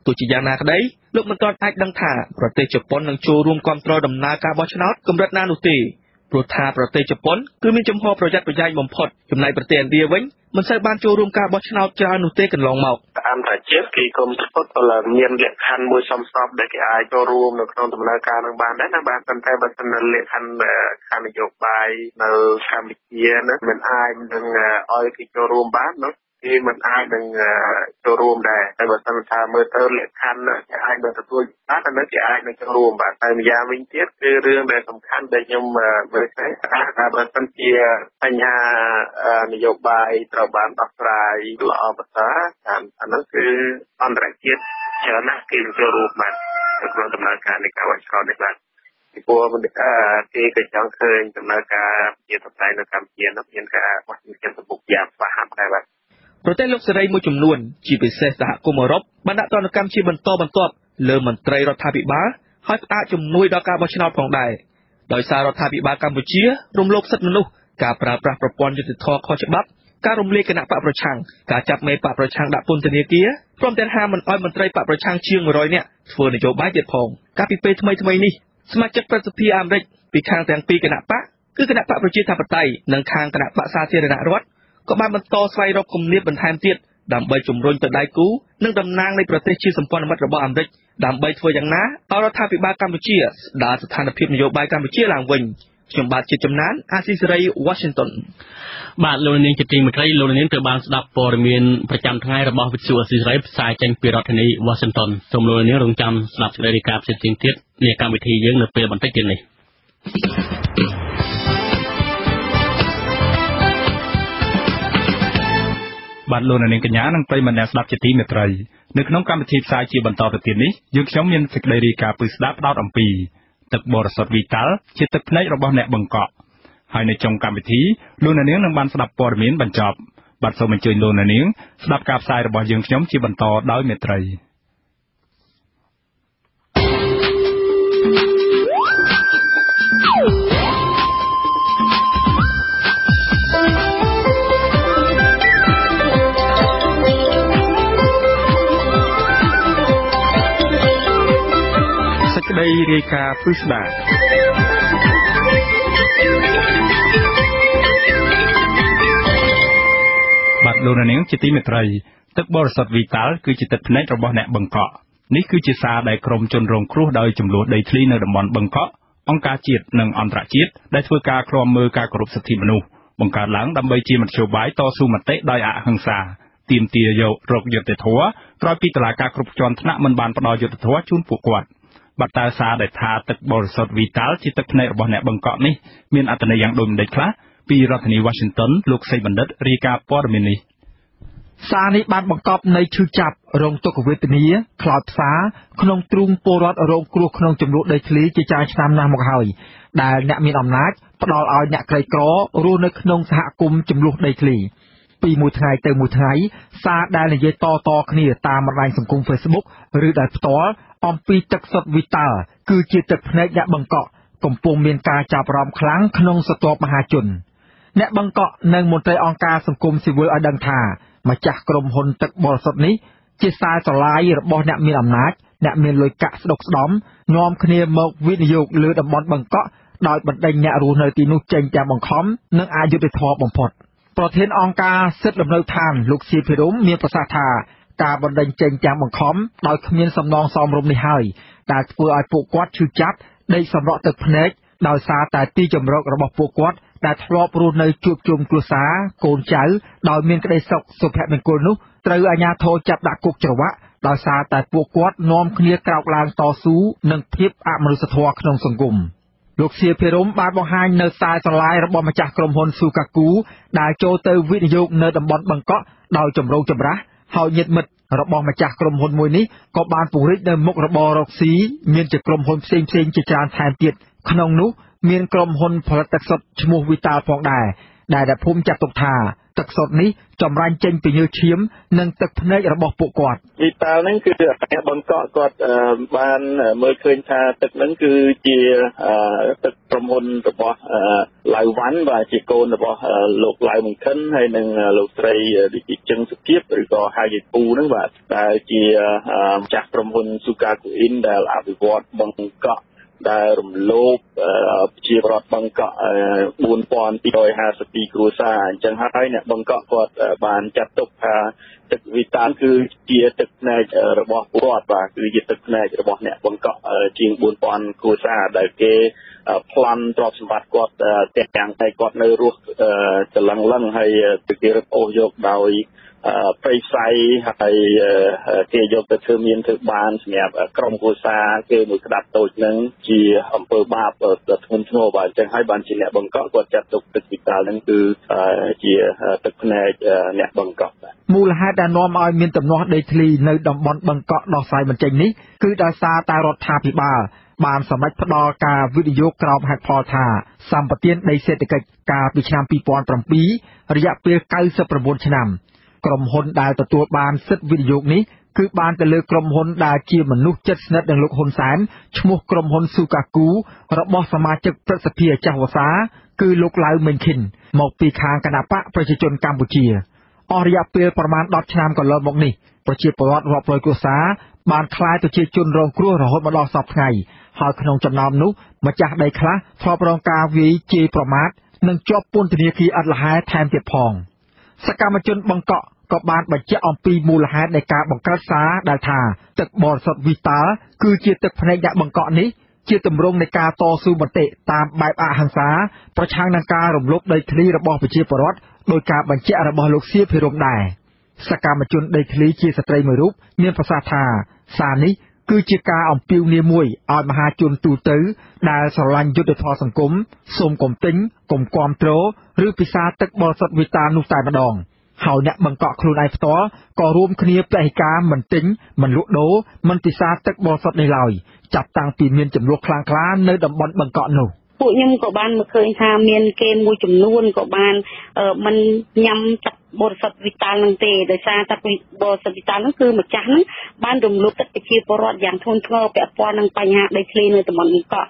ទោះជាយ៉ាងណាក្តីលោកមិនទាន់អាចដឹងថាប្រទេសជប៉ុននឹងចូលរួមគ្រប់គ្រងដំណើរការបោះឆ្នោតកម្រិតណានោះទេ ព្រោះថាប្រទេសជប៉ុនគឺមានចំហប្រយ័ត្នប្រយែងបំផុតចំណែកប្រទេសឥណ្ឌាវិញមិនសូវបានចូលរួមការបោះឆ្នោតច្រើននោះទេកន្លងមកអន្តរជាតិគេគុំធ្វើក៏មានលក្ខខណ្ឌមួយសំស្របដែលគេអាចចូលរួមនៅក្នុងដំណើរការនឹងបានដែរណាបាទប៉ុន្តែបើសិនលក្ខខណ្ឌខាងនយោបាយនៅកម្ពុជានោះមិនអាចនឹងឲ្យគេចូលរួមបាននោះ គេមិនអាចនឹងចូលរួមដែរតែបើសិនថាមើលទៅលក្ខខណ្ឌគេអាចនឹងទទួលបានតែនៅគេអាចនឹងចូលរួមបាទតែម្យ៉ាងវិញទៀតគឺរឿងដែលសំខាន់ដែលខ្ញុំមើលឃើញថាបើសិនជាបញ្ហានយោបាយត្រូវបានដោះស្រាយល្អប្រសើរអានោះគឺអន្តរជាតិច្រើនណាស់គេចូលរួមបានក្នុងដំណើរការនៃការវិឆ្លងនេះបាទពីព្រោះមិនគេក៏ចង់ឃើញដំណើរការជាតតែនៅកម្ពុជានោះមានការបោះជំរំសម្បុកយ៉ាងស្វាហាប់ដែរបាទ ប្រទេសលោកសេរីមួយចំនួនជាពិសេសសហគមន៍អឺរ៉ុបបានដាក់ទណ្ឌកម្មជាបន្តបន្ទាប់លើមន្ត្រីរដ្ឋាភិបាលហើយផ្អាកជំនួយដល់ការបោះឆ្នោតផងដែរដោយសាររដ្ឋាភិបាលកម្ពុជារំលោភសិទ្ធិមនុស្សការប្រើប្រាស់ប្រព័ន្ធយុត្តិធម៌ខុសច្បាប់ការរំលាយគណៈបកប្រឆាំងការចាប់មេបកប្រឆាំងដាក់ពន្ធនាគារព្រមទាំងហាមមិនអោយមន្ត្រីបកប្រឆាំងជាង100នាក់ធ្វើនយោបាយទៀតផងកាលពីពេលថ្មីថ្មីនេះសមាជិកប្រសិទ្ធិអាមេរិកពីខាងទាំងពីរគណៈបកគឺគណៈបកប្រជាធិបតេយ្យនិងខាងគណៈបកសាធារណរដ្ឋ ក៏បានបន្តស្វែងរកគំនាបបន្ថែមទៀតដើម្បីជំរុញទៅដៃគូនិងតំណាងនៃប្រទេសជាសម្ព័ន្ធមិត្តរបស់អាមេរិកដើម្បីធ្វើយ៉ាងណាឲ្យរដ្ឋាភិបាលកម្ពុជាស្ដារស្ថានភាពនយោបាយកម្ពុជាឡើងវិញខ្ញុំបាទជាចំណានអាស៊ីសេរី Washington បាទលោកនាងជាទីមេត្រីលោកនាងត្រូវបានស្ដាប់ព័ត៌មានប្រចាំថ្ងៃរបស់វិទ្យុអាស៊ីសេរីផ្សាយចេញពីរដ្ឋធានី Washington សូមលោកនាងរងចាំស្ដាប់សេចក្តីរាយការណ៍ផ្សេងៗទៀតនៃកម្មវិធីយើងនៅពេលបន្តិចទៀតនេះ បាទលោកនាងកញ្ញានិងប្រិយមិត្តអ្នកស្ដាប់ជាទីមេត្រីនៅក្នុងកម្មវិធីផ្សាយជាបន្តទៅទៀតនេះយើងខ្ញុំមានសេចក្តីរាយការណ៍ពឹស្ដាប់ផ្ដោតអំពីទឹកបរិសុទ្ធវីតាល់ជាទឹកភ្នែករបស់អ្នកបង្កក់ហើយនៅចុងកម្មវិធីលោកនាងនឹងបានស្ដាប់ព័ត៌មានបញ្ចប់បាទសូមអញ្ជើញលោកនាងស្ដាប់ការផ្សាយរបស់យើងខ្ញុំជាបន្តដោយមេត្រី ក្តីរាយការណ៍ពិស្ដាបាទលោកនាងជាទីមេត្រីទឹកបរិសុទ្ធវីតាល់គឺជាទឹកភ្នែករបស់អ្នកបង្កក់នេះគឺជាសារដែលក្រុមជនរងគ្រោះដោយចំនួនដីធ្លីនៅតំបន់បឹងកក់អង្គការជាតិនិងអន្តរជាតិដែលធ្វើការឃ្លាំមើលការគោរពសិទ្ធិមនុស្សបង្កើតឡើងដើម្បីជាមធ្យោបាយតស៊ូមតិដោយអហិង្សាទាមទារយករកយុត្តិធម៌ក្រោយពីតុលាការគ្រប់ជាន់ថ្នាក់មិនបានផ្ដល់យុត្តិធម៌ជូនពួកគាត់។ បាត់តើសារដែលថាទឹកបរិសុទ្ធវីតាល់ជាទឹកភ្នែករបស់អ្នកបង្កក់នេះមានអត្ថន័យយ៉ាងដូចម្តេចខ្លះពីរដ្ឋធានី Washington លោកសីបណ្ឌិតរាយការណ៍ព័ត៌មាននេះសារនេះបានបង្កប់នៃឈឺចាប់រងទុក្ខវេទនាខ្លោចផ្សាក្នុងទ្រូងពលរដ្ឋរងគ្រោះក្នុងចំនួនដីធ្លីជាច្រើនឆ្នាំណាស់មកហើយដែលអ្នកមានអំណាចផ្ដល់ឲ្យអ្នកក្រីក្ររស់នៅក្នុងសហគមន៍ចំនួនដីធ្លី ពីមួយថ្ងៃទៅមួយថ្ងៃសារដែលនិយាយតតគ្នាតាមបណ្ដាញសង្គម Facebook ឬដែលផ្ទាល់អំពីទឹកសុទ្ធវីតាល់គឺជាទឹកភ្នែកអ្នកបង្កក់កំពុងមានការចាប់អារម្មណ៍ខ្លាំងក្នុងស្ទាប់មហាជនអ្នកបង្កក់និងមន្ត្រីអង្គការសង្គមស៊ីវិលឲ្យដឹងថាម្ចាស់ក្រុមហ៊ុនទឹកបរិសុទ្ធនេះជាសារចលាយរបស់អ្នកមានអំណាចអ្នកមានលុយកាក់ស្ដុកស្ដំនាំគ្នាមកវិនិយោគលើតំបន់បង្កក់ដោយបណ្ដេញអ្នករស់នៅទីនោះចេញទាំងបង្ខំនិងអយុត្តិធម៌បំផុត ប្រធានអង្គការសិទ្ធិលំនៅឋានលោកសៀភិរមមានប្រសាសន៍ថាការបណ្ដេញចេញទាំងបង្ខំដោយគ្មានសំណងសមរម្យនេះហើយដែលធ្វើឲ្យពួកគាត់ឈឺចាប់ដេកសម្រក់ទឹកភ្នែកដោយសារតែទីជម្រករបស់ពួកគាត់ដែលធ្លាប់រស់នៅជួបជុំគ្រួសារកូនចៅដោយមានក្តីសុខសុភមង្គលនោះត្រូវអាជ្ញាធរចាប់ដាក់គុកច្រវាក់ដោយសារតែពួកគាត់នាំគ្នាក្រោកឡើងតស៊ូនឹងភាពអមនុស្សធម៌ក្នុងសង្គម លោកសៀភិរមបានបង្ហាញនៅខ្សែស្រឡាយរបស់ម្ចាស់ក្រុមហ៊ុនស៊ូកាគូដែលចូលទៅវិនិយោគនៅតំបន់បឹងកក់ដោយចម្រូងចម្រាសហើយញាតិមិត្តរបស់ម្ចាស់ក្រុមហ៊ុនមួយនេះក៏បានពង្រីកនៅមុខរបររកស៊ីមានជាក្រុមហ៊ុនផ្សេងផ្សេងជាច្រើនថែមទៀតក្នុងនោះមានក្រុមហ៊ុនផលិតទឹកសុទ្ធឈ្មោះវីតាល់ផងដែរដែលអ្នកភូមិចាត់ទុកថា ទឹកសុទ្ធនេះចម្រាញ់ចេញពីញើសឈាម និងទឹកភ្នែករបស់ពួកគាត់វិតាលហ្នឹងគឺអ្នកបង្កក់គាត់បានមើលឃើញថាទឹកហ្នឹងគឺជាទឹកក្រុមហ៊ុនរបស់ឡៅវ៉ាន់បាទជាកូនរបស់លោកឡៅមង្ខិនហើយនិងលោកស្រីដូចជាចឹងសុភាពឬក៏ហៅយាយពូហ្នឹងបាទដែលជាម្ចាស់ក្រុមហ៊ុនស៊ូកាកូអ៊ីនដែលអភិវឌ្ឍបង្កក់ ដែលរំលោភជាប្រដ្ឋបង្កក់4252គ្រួសារអញ្ចឹងហើយអ្នកបង្កក់គាត់បានចាត់ទុកថាទឹកវីតានគឺជាទឹកភ្នែករបស់គាត់បាទគឺជាទឹកភ្នែករបស់អ្នកបង្កក់ជាង4000គ្រួសារដែលគេប្លន់ទ្រព្យសម្បត្តិគាត់ទាំងតែគាត់នៅរស់ចលឹងលឹងហើយគេរឹបអូសយកដោយ ប្រៃផ្សៃហើយគេយកទៅធ្វើមានធ្វើបានសម្រាប់ក្រុមគ្រួសារគេមួយក្តាប់តូចហ្នឹងជាអំពើបាបដ៏ធ្ងន់ធ្ងរបាទអញ្ចឹងហើយបានជាអ្នកបង្កក់គាត់ចាត់ទុកទឹកវិតាលហ្នឹងគឺជាទឹកភ្នែកអ្នកបង្កក់បាទមូលហេតុដែលនាំឲ្យមានទំនាស់ដីធ្លីនៅតំបន់បង្កក់ដោះស្រាយបញ្ចេញនេះគឺដោយសារតែរដ្ឋាភិបាលបានសម្រេចផ្ដល់ការវិនិយោគក្រោមហេតុផលថាសម្បទានដីសេដ្ឋកិច្ចកាលពីឆ្នាំ2007រយៈពេល99ឆ្នាំ ក្រុមហ៊ុនដែលទទួលបានសិទ្ធិវិនិយោគនេះគឺបានទៅលើក្រុមហ៊ុនដែលជាមនុស្សជិតស្និទ្ធនឹងលោកហ៊ុនសែនឈ្មោះក្រុមហ៊ុនស៊ូកាគូរបស់សមាជិកព្រឹទ្ធសភាចាស់វសា គឺលោកឡៅមេងខិន មកពីខាងគណបកប្រជាជនកម្ពុជាអស់រយៈពេលប្រមាណ10ឆ្នាំកន្លងមកនេះប្រជាពលរដ្ឋរាប់រយគ្រួសារបានក្លាយទៅជាជនរងគ្រោះរហូតមកដល់សពថ្ងៃហើយក្នុងចំណោមនោះម្ចាស់ដីខ្លះធ្លាប់រងការវាយជេរប្រមាថនិងជាប់ពន្ធនាគារឥតលហែថែមទៀតផង សកម្មជនបង្កក់ក៏បានបញ្ជាក់អំពីមូលហេតុនៃការបង្កើតសារដែលថាទឹកបរិសុទ្ធវីតាល់គឺជាទឹកភ្នែកអ្នកបង្កក់នេះជាទម្រង់នៃការតស៊ូមតិតាមបែបអហិង្សាប្រឆាំងនឹងការរំលោភដីធ្លីរបស់ប្រជាពលរដ្ឋដោយការបញ្ជាក់របស់លោកសៀភិរមដែរសកម្មជនដីធ្លីជាស្ត្រីមួយរូបមានប្រសាសន៍ថាសារនេះ គឺជាការអំពាវនាវមួយឲ្យមហាជនទូទៅដែលស្រឡាញ់យុត្តិធម៌សង្គមសូមកុំទិញកុំគាំទ្រឬពិសាទឹកបរិសុទ្ធវីតានោះតែម្ដងហើយអ្នកបង្កក់ខ្លួនឯងផ្ទាល់ក៏រួមគ្នាផ្លេសការមិនទិញមិនលក់ដូរមិនពិសាទឹកបរិសុទ្ធនេះឡើយចាប់តាំងពីមានចំនួនខ្លាំងក្លានៅតំបន់បង្កក់នោះពួកខ្ញុំក៏បានមកឃើញថាមានគេមួយចំនួនក៏បានមិនញ៉ាំទឹក បរិសុទ្ធវិតាលនឹងទេដោយសារទឹកបរិសុទ្ធវិតាលនោះគឺម្ចាស់ហ្នឹងបានរំលោភទឹកប្រជាពលរដ្ឋយ៉ាងធ្ងន់ធ្ងរពាក់ព័ន្ធនឹងបញ្ហាដីធ្លីនៅតំបន់នេះក៏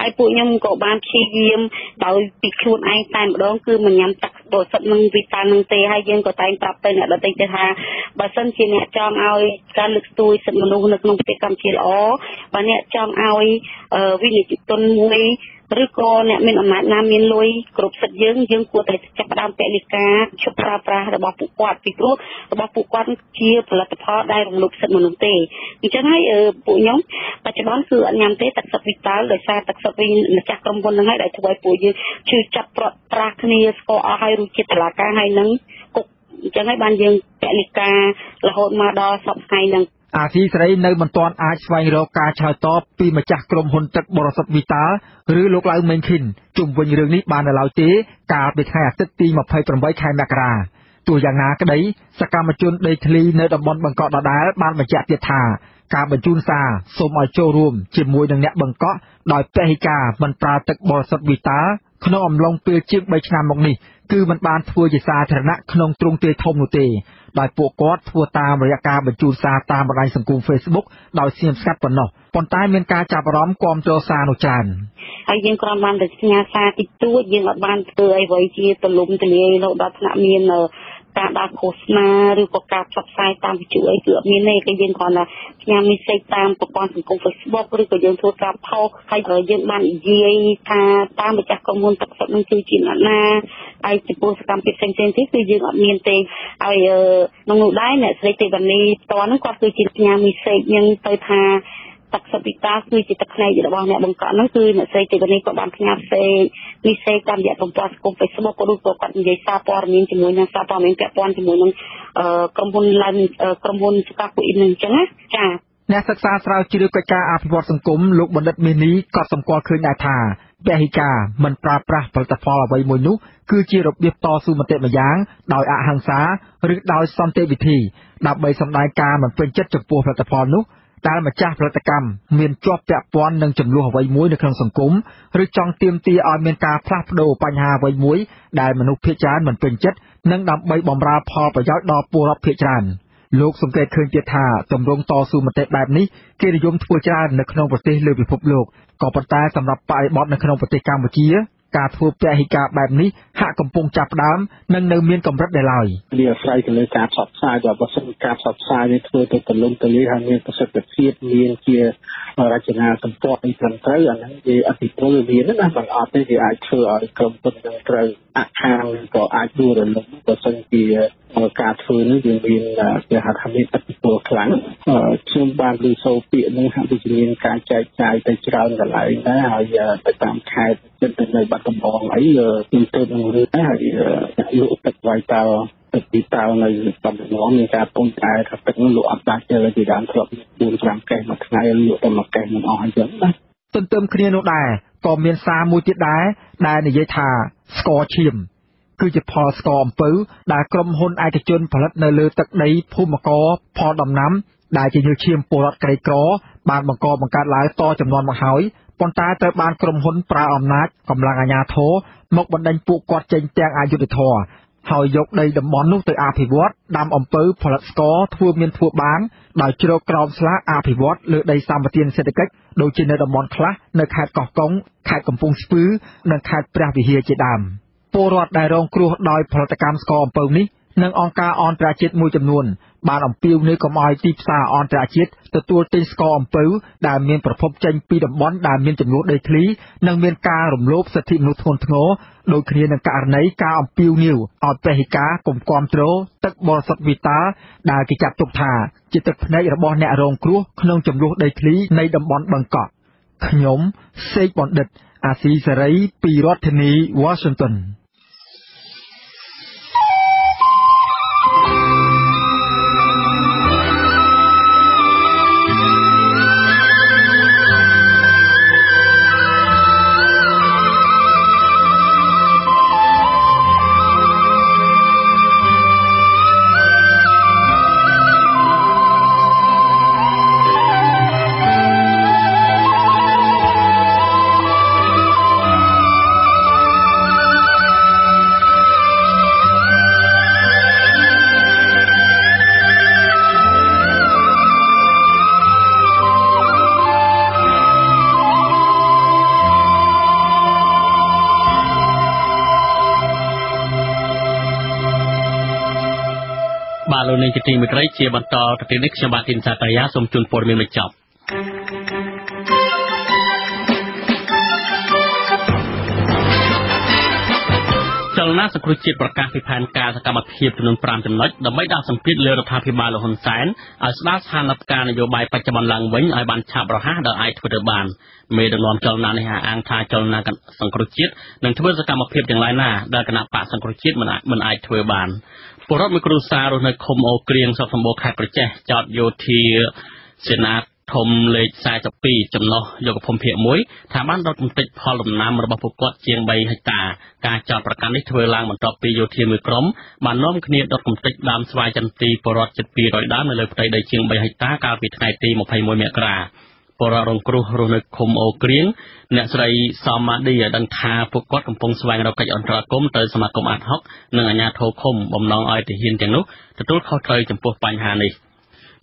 ហើយពួកខ្ញុំក៏បានព្យាយាមដោយពីខ្លួនឯងតែម្ដងគឺមិនញ៉ាំទឹកបរិសុទ្ធនឹងវិតាលនឹងទេហើយយើងក៏តែងប្រាប់ទៅអ្នកដទៃទៅថាបើសិនជាអ្នកចង់ឲ្យការលើកស្ទួយសិទ្ធិមនុស្សនៅក្នុងប្រទេសកម្ពុជាល្អបើអ្នកចង់ឲ្យវិនិយោគិនមួយឬក៏អ្នកមានអំណាចណាមានលុយគ្រប់សិទ្ធិយើងយើងគួរតែចាប់ផ្ដើមពលិកាឈប់ប្រើប្រាស់របស់ពួកគាត់ពីព្រោះរបស់ពួកគាត់ជាផលិតផលដែលរំលោភសិទ្ធិមនុស្សទេអញ្ចឹងហើយពួកខ្ញុំបច្ចុប្បន្នគឺអត់ញ៉ាំទេទឹកសុទ្ធវីតាល់ដោយសារទឹកសុទ្ធវិញម្ចាស់ក្រុមហ៊ុនហ្នឹងហើយដែលធ្វើឲ្យពួកយើងជឿចាប់ប្រត់ប្រាស់គ្នាស្គាល់អស់ហើយរសជាតិតឡាការហើយនឹងគុកអញ្ចឹងហើយបានយើងពលិការហូតមកដល់សពថ្ងៃហ្នឹង អាស៊ីសេរីនៅមិនទាន់អាចស្វែងរកការឆ្លើយតបពីម្ចាស់ក្រុមហ៊ុនទឹកបរិសុទ្ធវីតាល់ឬលោកឡៅមេងខិនជុំវិញរឿងនេះបាននៅឡើយទេ កាលពីថ្ងៃអាទិត្យទី28ខែមករាទោះយ៉ាងណាក្តីសកម្មជនដីធ្លីនៅតំបន់បង្កក់ដដែលបានបញ្ជាក់ទៀតថាការបញ្ជូនសារសូមឲ្យចូលរួមជាមួយនឹងអ្នកបង្កក់ដោយពហិការមិនប្រើទឹកបរិសុទ្ធវីតាល់ ក្នុងអំឡុងពេលជាង3ឆ្នាំមកនេះគឺមិនបានធ្វើជាសាធារណៈក្នុងទ្រង់ទ្រាយធំនោះទេដោយពួកគាត់ធ្វើតាមរយៈការបញ្ជូនសារតាមបណ្ដាញសង្គម Facebook ដោយស្ងៀមស្ងាត់ប៉ុណ្ណោះប៉ុន្តែមានការចាប់អារម្មណ៍គាំទ្រសារនោះច្រើនហើយយើងគ្រាន់បានតែផ្ញើសារតិចតួចយើងអត់បានធ្វើអ្វីជាទលំទលាយរហូតដល់ថ្នាក់មាន ការដើរឃោសនាឬក៏ការផ្សព្វផ្សាយតាមវិទ្យុអីគឺអត់មានទេគឺយើងគ្រាន់តែផ្ញើ message តាមប្រព័ន្ធសង្គម Facebook ឬក៏យើងធ្វើការផុសហើយយើងបាននិយាយថាតាមម្ចាស់ក្រុមហ៊ុនទឹកសុទ្ធនឹងគឺជាអ្នកណាហើយចំពោះសកម្មភាពផ្សេងៗទៀតគឺយើងអត់មានទេហើយក្នុងនោះដែរអ្នកស្រីទេវនីផ្ទាល់ហ្នឹងគាត់គឺជាផ្ញើ message នឹងទៅថា ទឹកសុទ្ធវិតាគឺជាទឹកភ្នែករបស់អ្នកបង្កក់ហ្នឹងគឺអ្នកស្រីទេវនីក៏បានផ្ញើផ្សេងនេះផ្សេងតាមរយៈទំព័រសង្គម Facebook ក៏ដូចក៏គាត់និយាយសារព័ត៌មានជាមួយនឹងសារព័ត៌មានពាក់ព័ន្ធជាមួយនឹងក្រុមហ៊ុនឡើងក្រុមហ៊ុនស្កាគូអ៊ីនហ្នឹងអញ្ចឹងណាចា៎អ្នកសិក្សាស្រាវជ្រាវកិច្ចការអភិវឌ្ឍសង្គមលោកបណ្ឌិតមេនីក៏សម្គាល់ឃើញដែរថាពហិការមិនប្រើប្រាស់ផលិតផលអ្វីមួយនោះគឺជារបៀបតស៊ូមតិម្យ៉ាងដោយអហិង្សាឬដោយសន្តិវិធីដើម្បីសម្ដែងការមិនពេញចិត្តចំពោះផលិតផលនោះ ដែលម្ចាស់ផលិតកម្មមានជាប់ពាក់ព័ន្ធនឹងចំនួនអ្វីមួយនៅក្នុងសង្គមឬចង់ទាមទារឲ្យមានការផ្លាស់ប្ដូរបញ្ហាអ្វីមួយដែលមនុស្សភាគច្រើនមិនពេញចិត្តនិងដើម្បីបម្រើផលប្រយោជន៍ដល់ពលរដ្ឋភាគច្រើនលោកសង្កេតឃើញទៀតថាទម្រង់តស៊ូមតិបែបនេះគេនិយមធ្វើច្រើននៅក្នុងប្រទេសលើពិភពលោកក៏ប៉ុន្តែសម្រាប់បរិបទនៅក្នុងប្រទេសកម្ពុជា ការធ្វើពហិការបែបនេះហាក់កំពុងចាប់ផ្ដើមនិងនៅមានកម្រិតនៅឡើយវាអាស្រ័យទៅលើការផ្សព្វផ្សាយបើបើសិនការផ្សព្វផ្សាយនេះធ្វើទៅទលំទលាយហើយមានប្រសិទ្ធភាពមានជារចនាសម្ព័ន្ធនេះត្រឹមត្រូវអាហ្នឹងវាអតិពលវាមានណាមិនអត់ទេវាអាចធ្វើឲ្យក្រុមហ៊ុននឹងត្រូវអខានក៏អាចដួលរលំបើសិនជាការធ្វើនេះវាមានគេហៅថាមានអតិពលខ្លាំងខ្ញុំបានឮសូរពាក្យនឹងហាក់ដូចជាមានការចែកចាយទៅច្រើនកន្លែងដែរហើយទៅតាមខេត្តចិត្តទៅនៅបាត់ដំបងអីខ្ញុំទៅនឹងរឿងដែរហើយលក់ទឹកវាយតើទឹកទីតៅនៅបាត់ដំបងមានការពំតែថាទឹកនោះលក់អត់ដាច់ទេពីដើមធ្លាប់4 5កេសមួយថ្ងៃលក់តែមួយកេសមិនអស់អញ្ចឹងណាទន្ទឹមគ្នានោះដែរក៏មានសារមួយទៀតដែរដែលនិយាយថាស្ករឈាមគឺជាផលស្ករអំពៅដែលក្រុមហ៊ុនឯកជនផលិតនៅលើទឹកដីភូមិករផលដំណាំដែលជាញើសឈាមពលរដ្ឋក្រីក្របានបង្កបង្កើតឡើងតចំនួនមកហើយ ប៉ុន្តែត្រូវបានក្រុមហ៊ុនប្រើអំណាចកម្លាំងអាជ្ញាធរមកបណ្ដេញពួកគាត់ចេញទាំងអយុធធរហើយយកដីតំបន់នោះទៅអភិវឌ្ឍដាំអំពៅផលិតស្ករធ្វើមានធ្វើបានដោយជ្រកក្រោមស្លាកអភិវឌ្ឍលើដីសម្បត្តិសេដ្ឋកិច្ចដូចជានៅតំបន់ខ្លះនៅខេត្តកោះកុងខេត្តកំពង់ស្ពឺនិងខេត្តព្រះវិហារជាដើម។ពលរដ្ឋដែលរងគ្រោះដោយផលិតកម្មស្ករអំពៅនេះនិងអង្គការអន្តរជាតិមួយចំនួន បានអំពាវនាវកុំឲ្យទីផ្សារអន្តរជាតិទទួលទិញស្ករអំពៅដែលមានប្រភពចេញពីតំបន់ដែលមានចំនួនដីធ្លីនិងមានការរំលោភសិទ្ធិមនុស្សធ្ងន់ធ្ងរដូចគ្នានឹងករណីការអំពាវនាវឲ្យពហិការកុំគាំទ្រទឹកបរិសុទ្ធវីតាដែលគេចាត់ទុកថាជាទឹកភ្នែករបស់អ្នករងគ្រោះក្នុងចំនួនដីធ្លីនៃតំបន់បឹងកក់ខ្ញុំសេកបណ្ឌិត អាស៊ីសេរីពីរដ្ឋធានី Washington លោកនាងជាទីមេត្រីជាបន្តទៅទៀតនេះខ្ញុំបាទទីនសាករាសូមជូនព័ត៌មានបញ្ចប់ លនាសង្គ្រោះជាតិប្រកាសពីផែនការសកម្មភាពចំនួន5ចំណុចដើម្បីដាក់សម្ពាធលើរដ្ឋាភិបាលលហ៊ុនសែនឲ្យស្ដារស្ថានភាពនយោបាយបច្ចុប្បន្នឡើងវិញឲ្យបានឆាប់រហ័សដែលអាចធ្វើទៅបានមេដឹកនាំចលនានេះអះអាងថាចលនាសង្គ្រោះជាតិនឹងធ្វើសកម្មភាពទាំងឡាយណាដែលគណៈបកសង្គ្រោះជាតិមិនអាចមិនអាចធ្វើបានពលរដ្ឋមួយគ្រួសាររស់នៅឃុំអូក្រៀងស្រុកសម្បូរខេត្តក្រចេះចោតយោធាសេនា ធំលេខ42ចំណុះយកភូមិភាគ1ថាបានដុតកំទេចផលដំណាំរបស់ពួកគាត់ជាង3ហិកតាការចោតប្រកាន់នេះធ្វើឡើងបន្ទាប់ពីយោធាមួយក្រុមបាននាំគ្នាដុតកំទេចដើមស្វាយចន្ទីពលរដ្ឋជិត200ដើមនៅលើផ្ទៃដីជាង3ហិកតាកាលពីថ្ងៃទី21មករាពលរដ្ឋរងគ្រោះរស់នៅឃុំអូក្រៀងអ្នកស្រីសំម៉ាឌីឲ្យដឹងថាពួកគាត់កំពុងស្វែងរកកិច្ចអន្តរាគមន៍ទៅសមាគមអាត់ហុកនិងអាជ្ញាធរឃុំបំណងឲ្យទាហានទាំងនោះទទួលខុសត្រូវចំពោះបញ្ហានេះ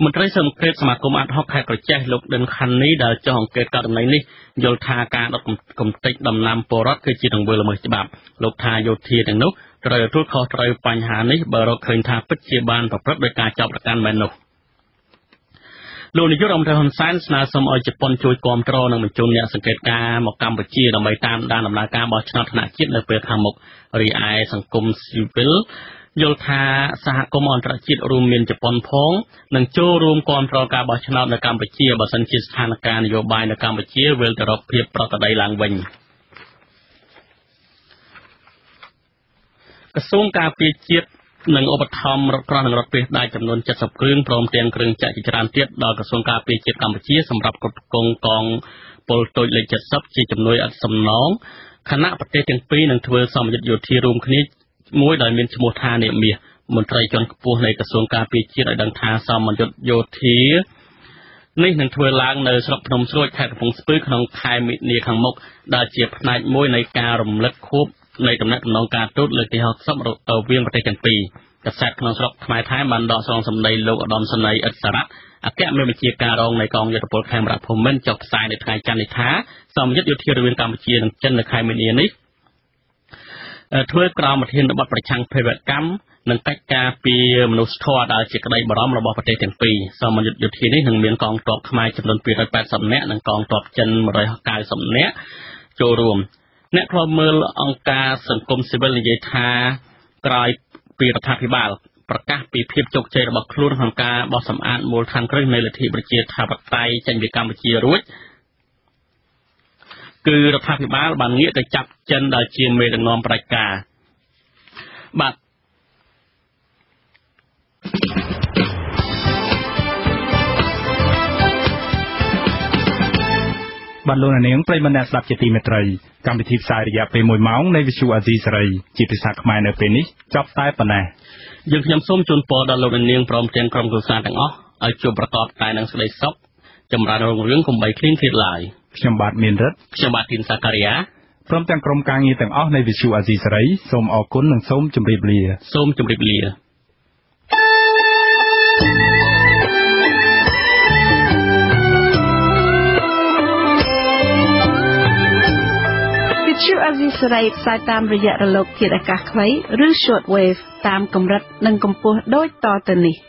មន្ត្រីសង្កេតសមាគមអាត់ហុកខេត្តក្រចេះលោកដិនខាន់នីដែលចុះអង្កេតករណីនេះយល់ថាការដុតកំទេចដំណាំពលរដ្ឋគឺជាទង្វើល្មើសច្បាប់លោកថាយោធាទាំងនោះត្រូវទទួលខុសត្រូវបញ្ហានេះបើរកឃើញថាពិតជាបានប្រព្រឹត្តដោយការចាប់ប្រកាន់មែននោះ។លោកនាយករដ្ឋមន្ត្រីហ៊ុនសែនស្នើសុំឲ្យជប៉ុនជួយគាំទ្រនិងបញ្ជូនអ្នកសង្កេតការណ៍មកកម្ពុជាដើម្បីតាមដានដំណើរការបោះឆ្នោតថ្នាក់ជាតិនៅពេលខាងមុខរីឯសង្គមស៊ីវិល យល់ថាសហគមន៍អន្តរជាតិរួមមានជប៉ុនផងនឹងចូលរួមគាំទ្រការបោះឆ្នោតនៅកម្ពុជាបើសិនជាស្ថានភាពនយោបាយនៅកម្ពុជាវិលទៅរកភាពប្រក្រតីឡើងវិញក្រសួងការពារជាតិនិងឧបត្ថម្ភរថក្រោះនិងរថភ្លើងដែកចំនួន70គ្រឿងព្រមទាំងគ្រឿងចក្រជាច្រើនទៀតដល់ក្រសួងការពារជាតិកម្ពុជាសម្រាប់គ្រប់គ្រងកងពលតូចលេខ70ជាជំនួយឥតសំណងខណៈប្រទេសទាំងពីរនឹងធ្វើសម្ពយុទ្ធយោធារួមគ្នា មួយដែលមានឈ្មោះថានាមាសមន្ត្រីជាន់ខ្ពស់នៃក្រសួងការពារជាតិឲ្យដឹងថាសមយុទ្ធយោធានេះនឹងធ្វើឡើងនៅស្រុកភ្នំស្រួយខេត្តកំពង់ស្ពឺក្នុងខែមិនិនាខាងមុខដែលជាផ្នែកមួយនៃការរំលឹកខួបនៃដំណាក់ដំណងការទូតលើកទី60រវាងប្រទេសទាំងពីរកាសែតក្នុងស្រុកខ្មែរថៃបានដកស្រង់សម្ដីលោកឧត្តមសេនីយ៍អ៊ិតសារ៉ាត់អគ្គមេបញ្ជាការរងនៃកងយុទ្ធពលខេមរៈភូមិន្ទចុះផ្សាយនៅថ្ងៃច័ន្ទនេះថាសមយុទ្ធយោធារវាងកម្ពុជានិងចិននៅខែមីនានេះ ធ្វើក្រោមប្រធានបទប្រឆាំងភេរវកម្មនិងកិច្ចការពីមនុស្សធម៌ដែលជាក្តីបារម្ភរបស់ប្រទេសទាំងពីរសមយុទ្ធយោធានេះនឹងមានកងទ័ពខ្មែរចំនួន280នាក់និងកងទ័ពចិន190នាក់ចូលរួមអ្នកខ្លោមើលអង្គការសង្គមស៊ីវិលនិយាយថាក្រោយពីរដ្ឋាភិបាលប្រកាសពីភាពជោគជ័យរបស់ខ្លួនក្នុងការបោះសម្អាតមូលដ្ឋានគ្រឹះនៃលទ្ធិប្រជាធិបតេយ្យចេញពីកម្ពុជារួច គឺរដ្ឋាភិបាលបានងាកទៅចាប់ចិនដែលជាមេដឹកនាំប្រជាការបាទបាទលោកនាងប្រិយមិត្តអ្នកស្ដាប់ជាទីមេត្រីកម្មវិធីផ្សាយរយៈពេល1ម៉ោងនៃវិទ្យុអាស៊ីសេរីជាភាសាខ្មែរនៅពេលនេះចប់តែប៉ុណ្ណេះយើងខ្ញុំសូមជូនពរដល់លោកនាងព្រមទាំងក្រុមគ្រួសារទាំងអស់ឲ្យជួបប្រកបតែនឹងសេចក្តីសុខចម្រើនរុងរឿងកុំបីឃ្លៀងឃ្លាតឡើយ ខ្ញុំបាទមានរិទ្ធខ្ញុំបាទធីនសាការីយ៉ាព្រមទាំងក្រុមការងារទាំងអស់នៃវិទ្យុអាស៊ីសេរីសូមអរគុណនិងសូមជម្រាបលាសូមជម្រាបលាទ្យុអាស៊ីសេរីផ្សាយតាមរយៈរលកធាតុអាកាសខ្លីឬ short wave តាមកម្រិតនិងកម្ពស់ដូចតទៅនេះ។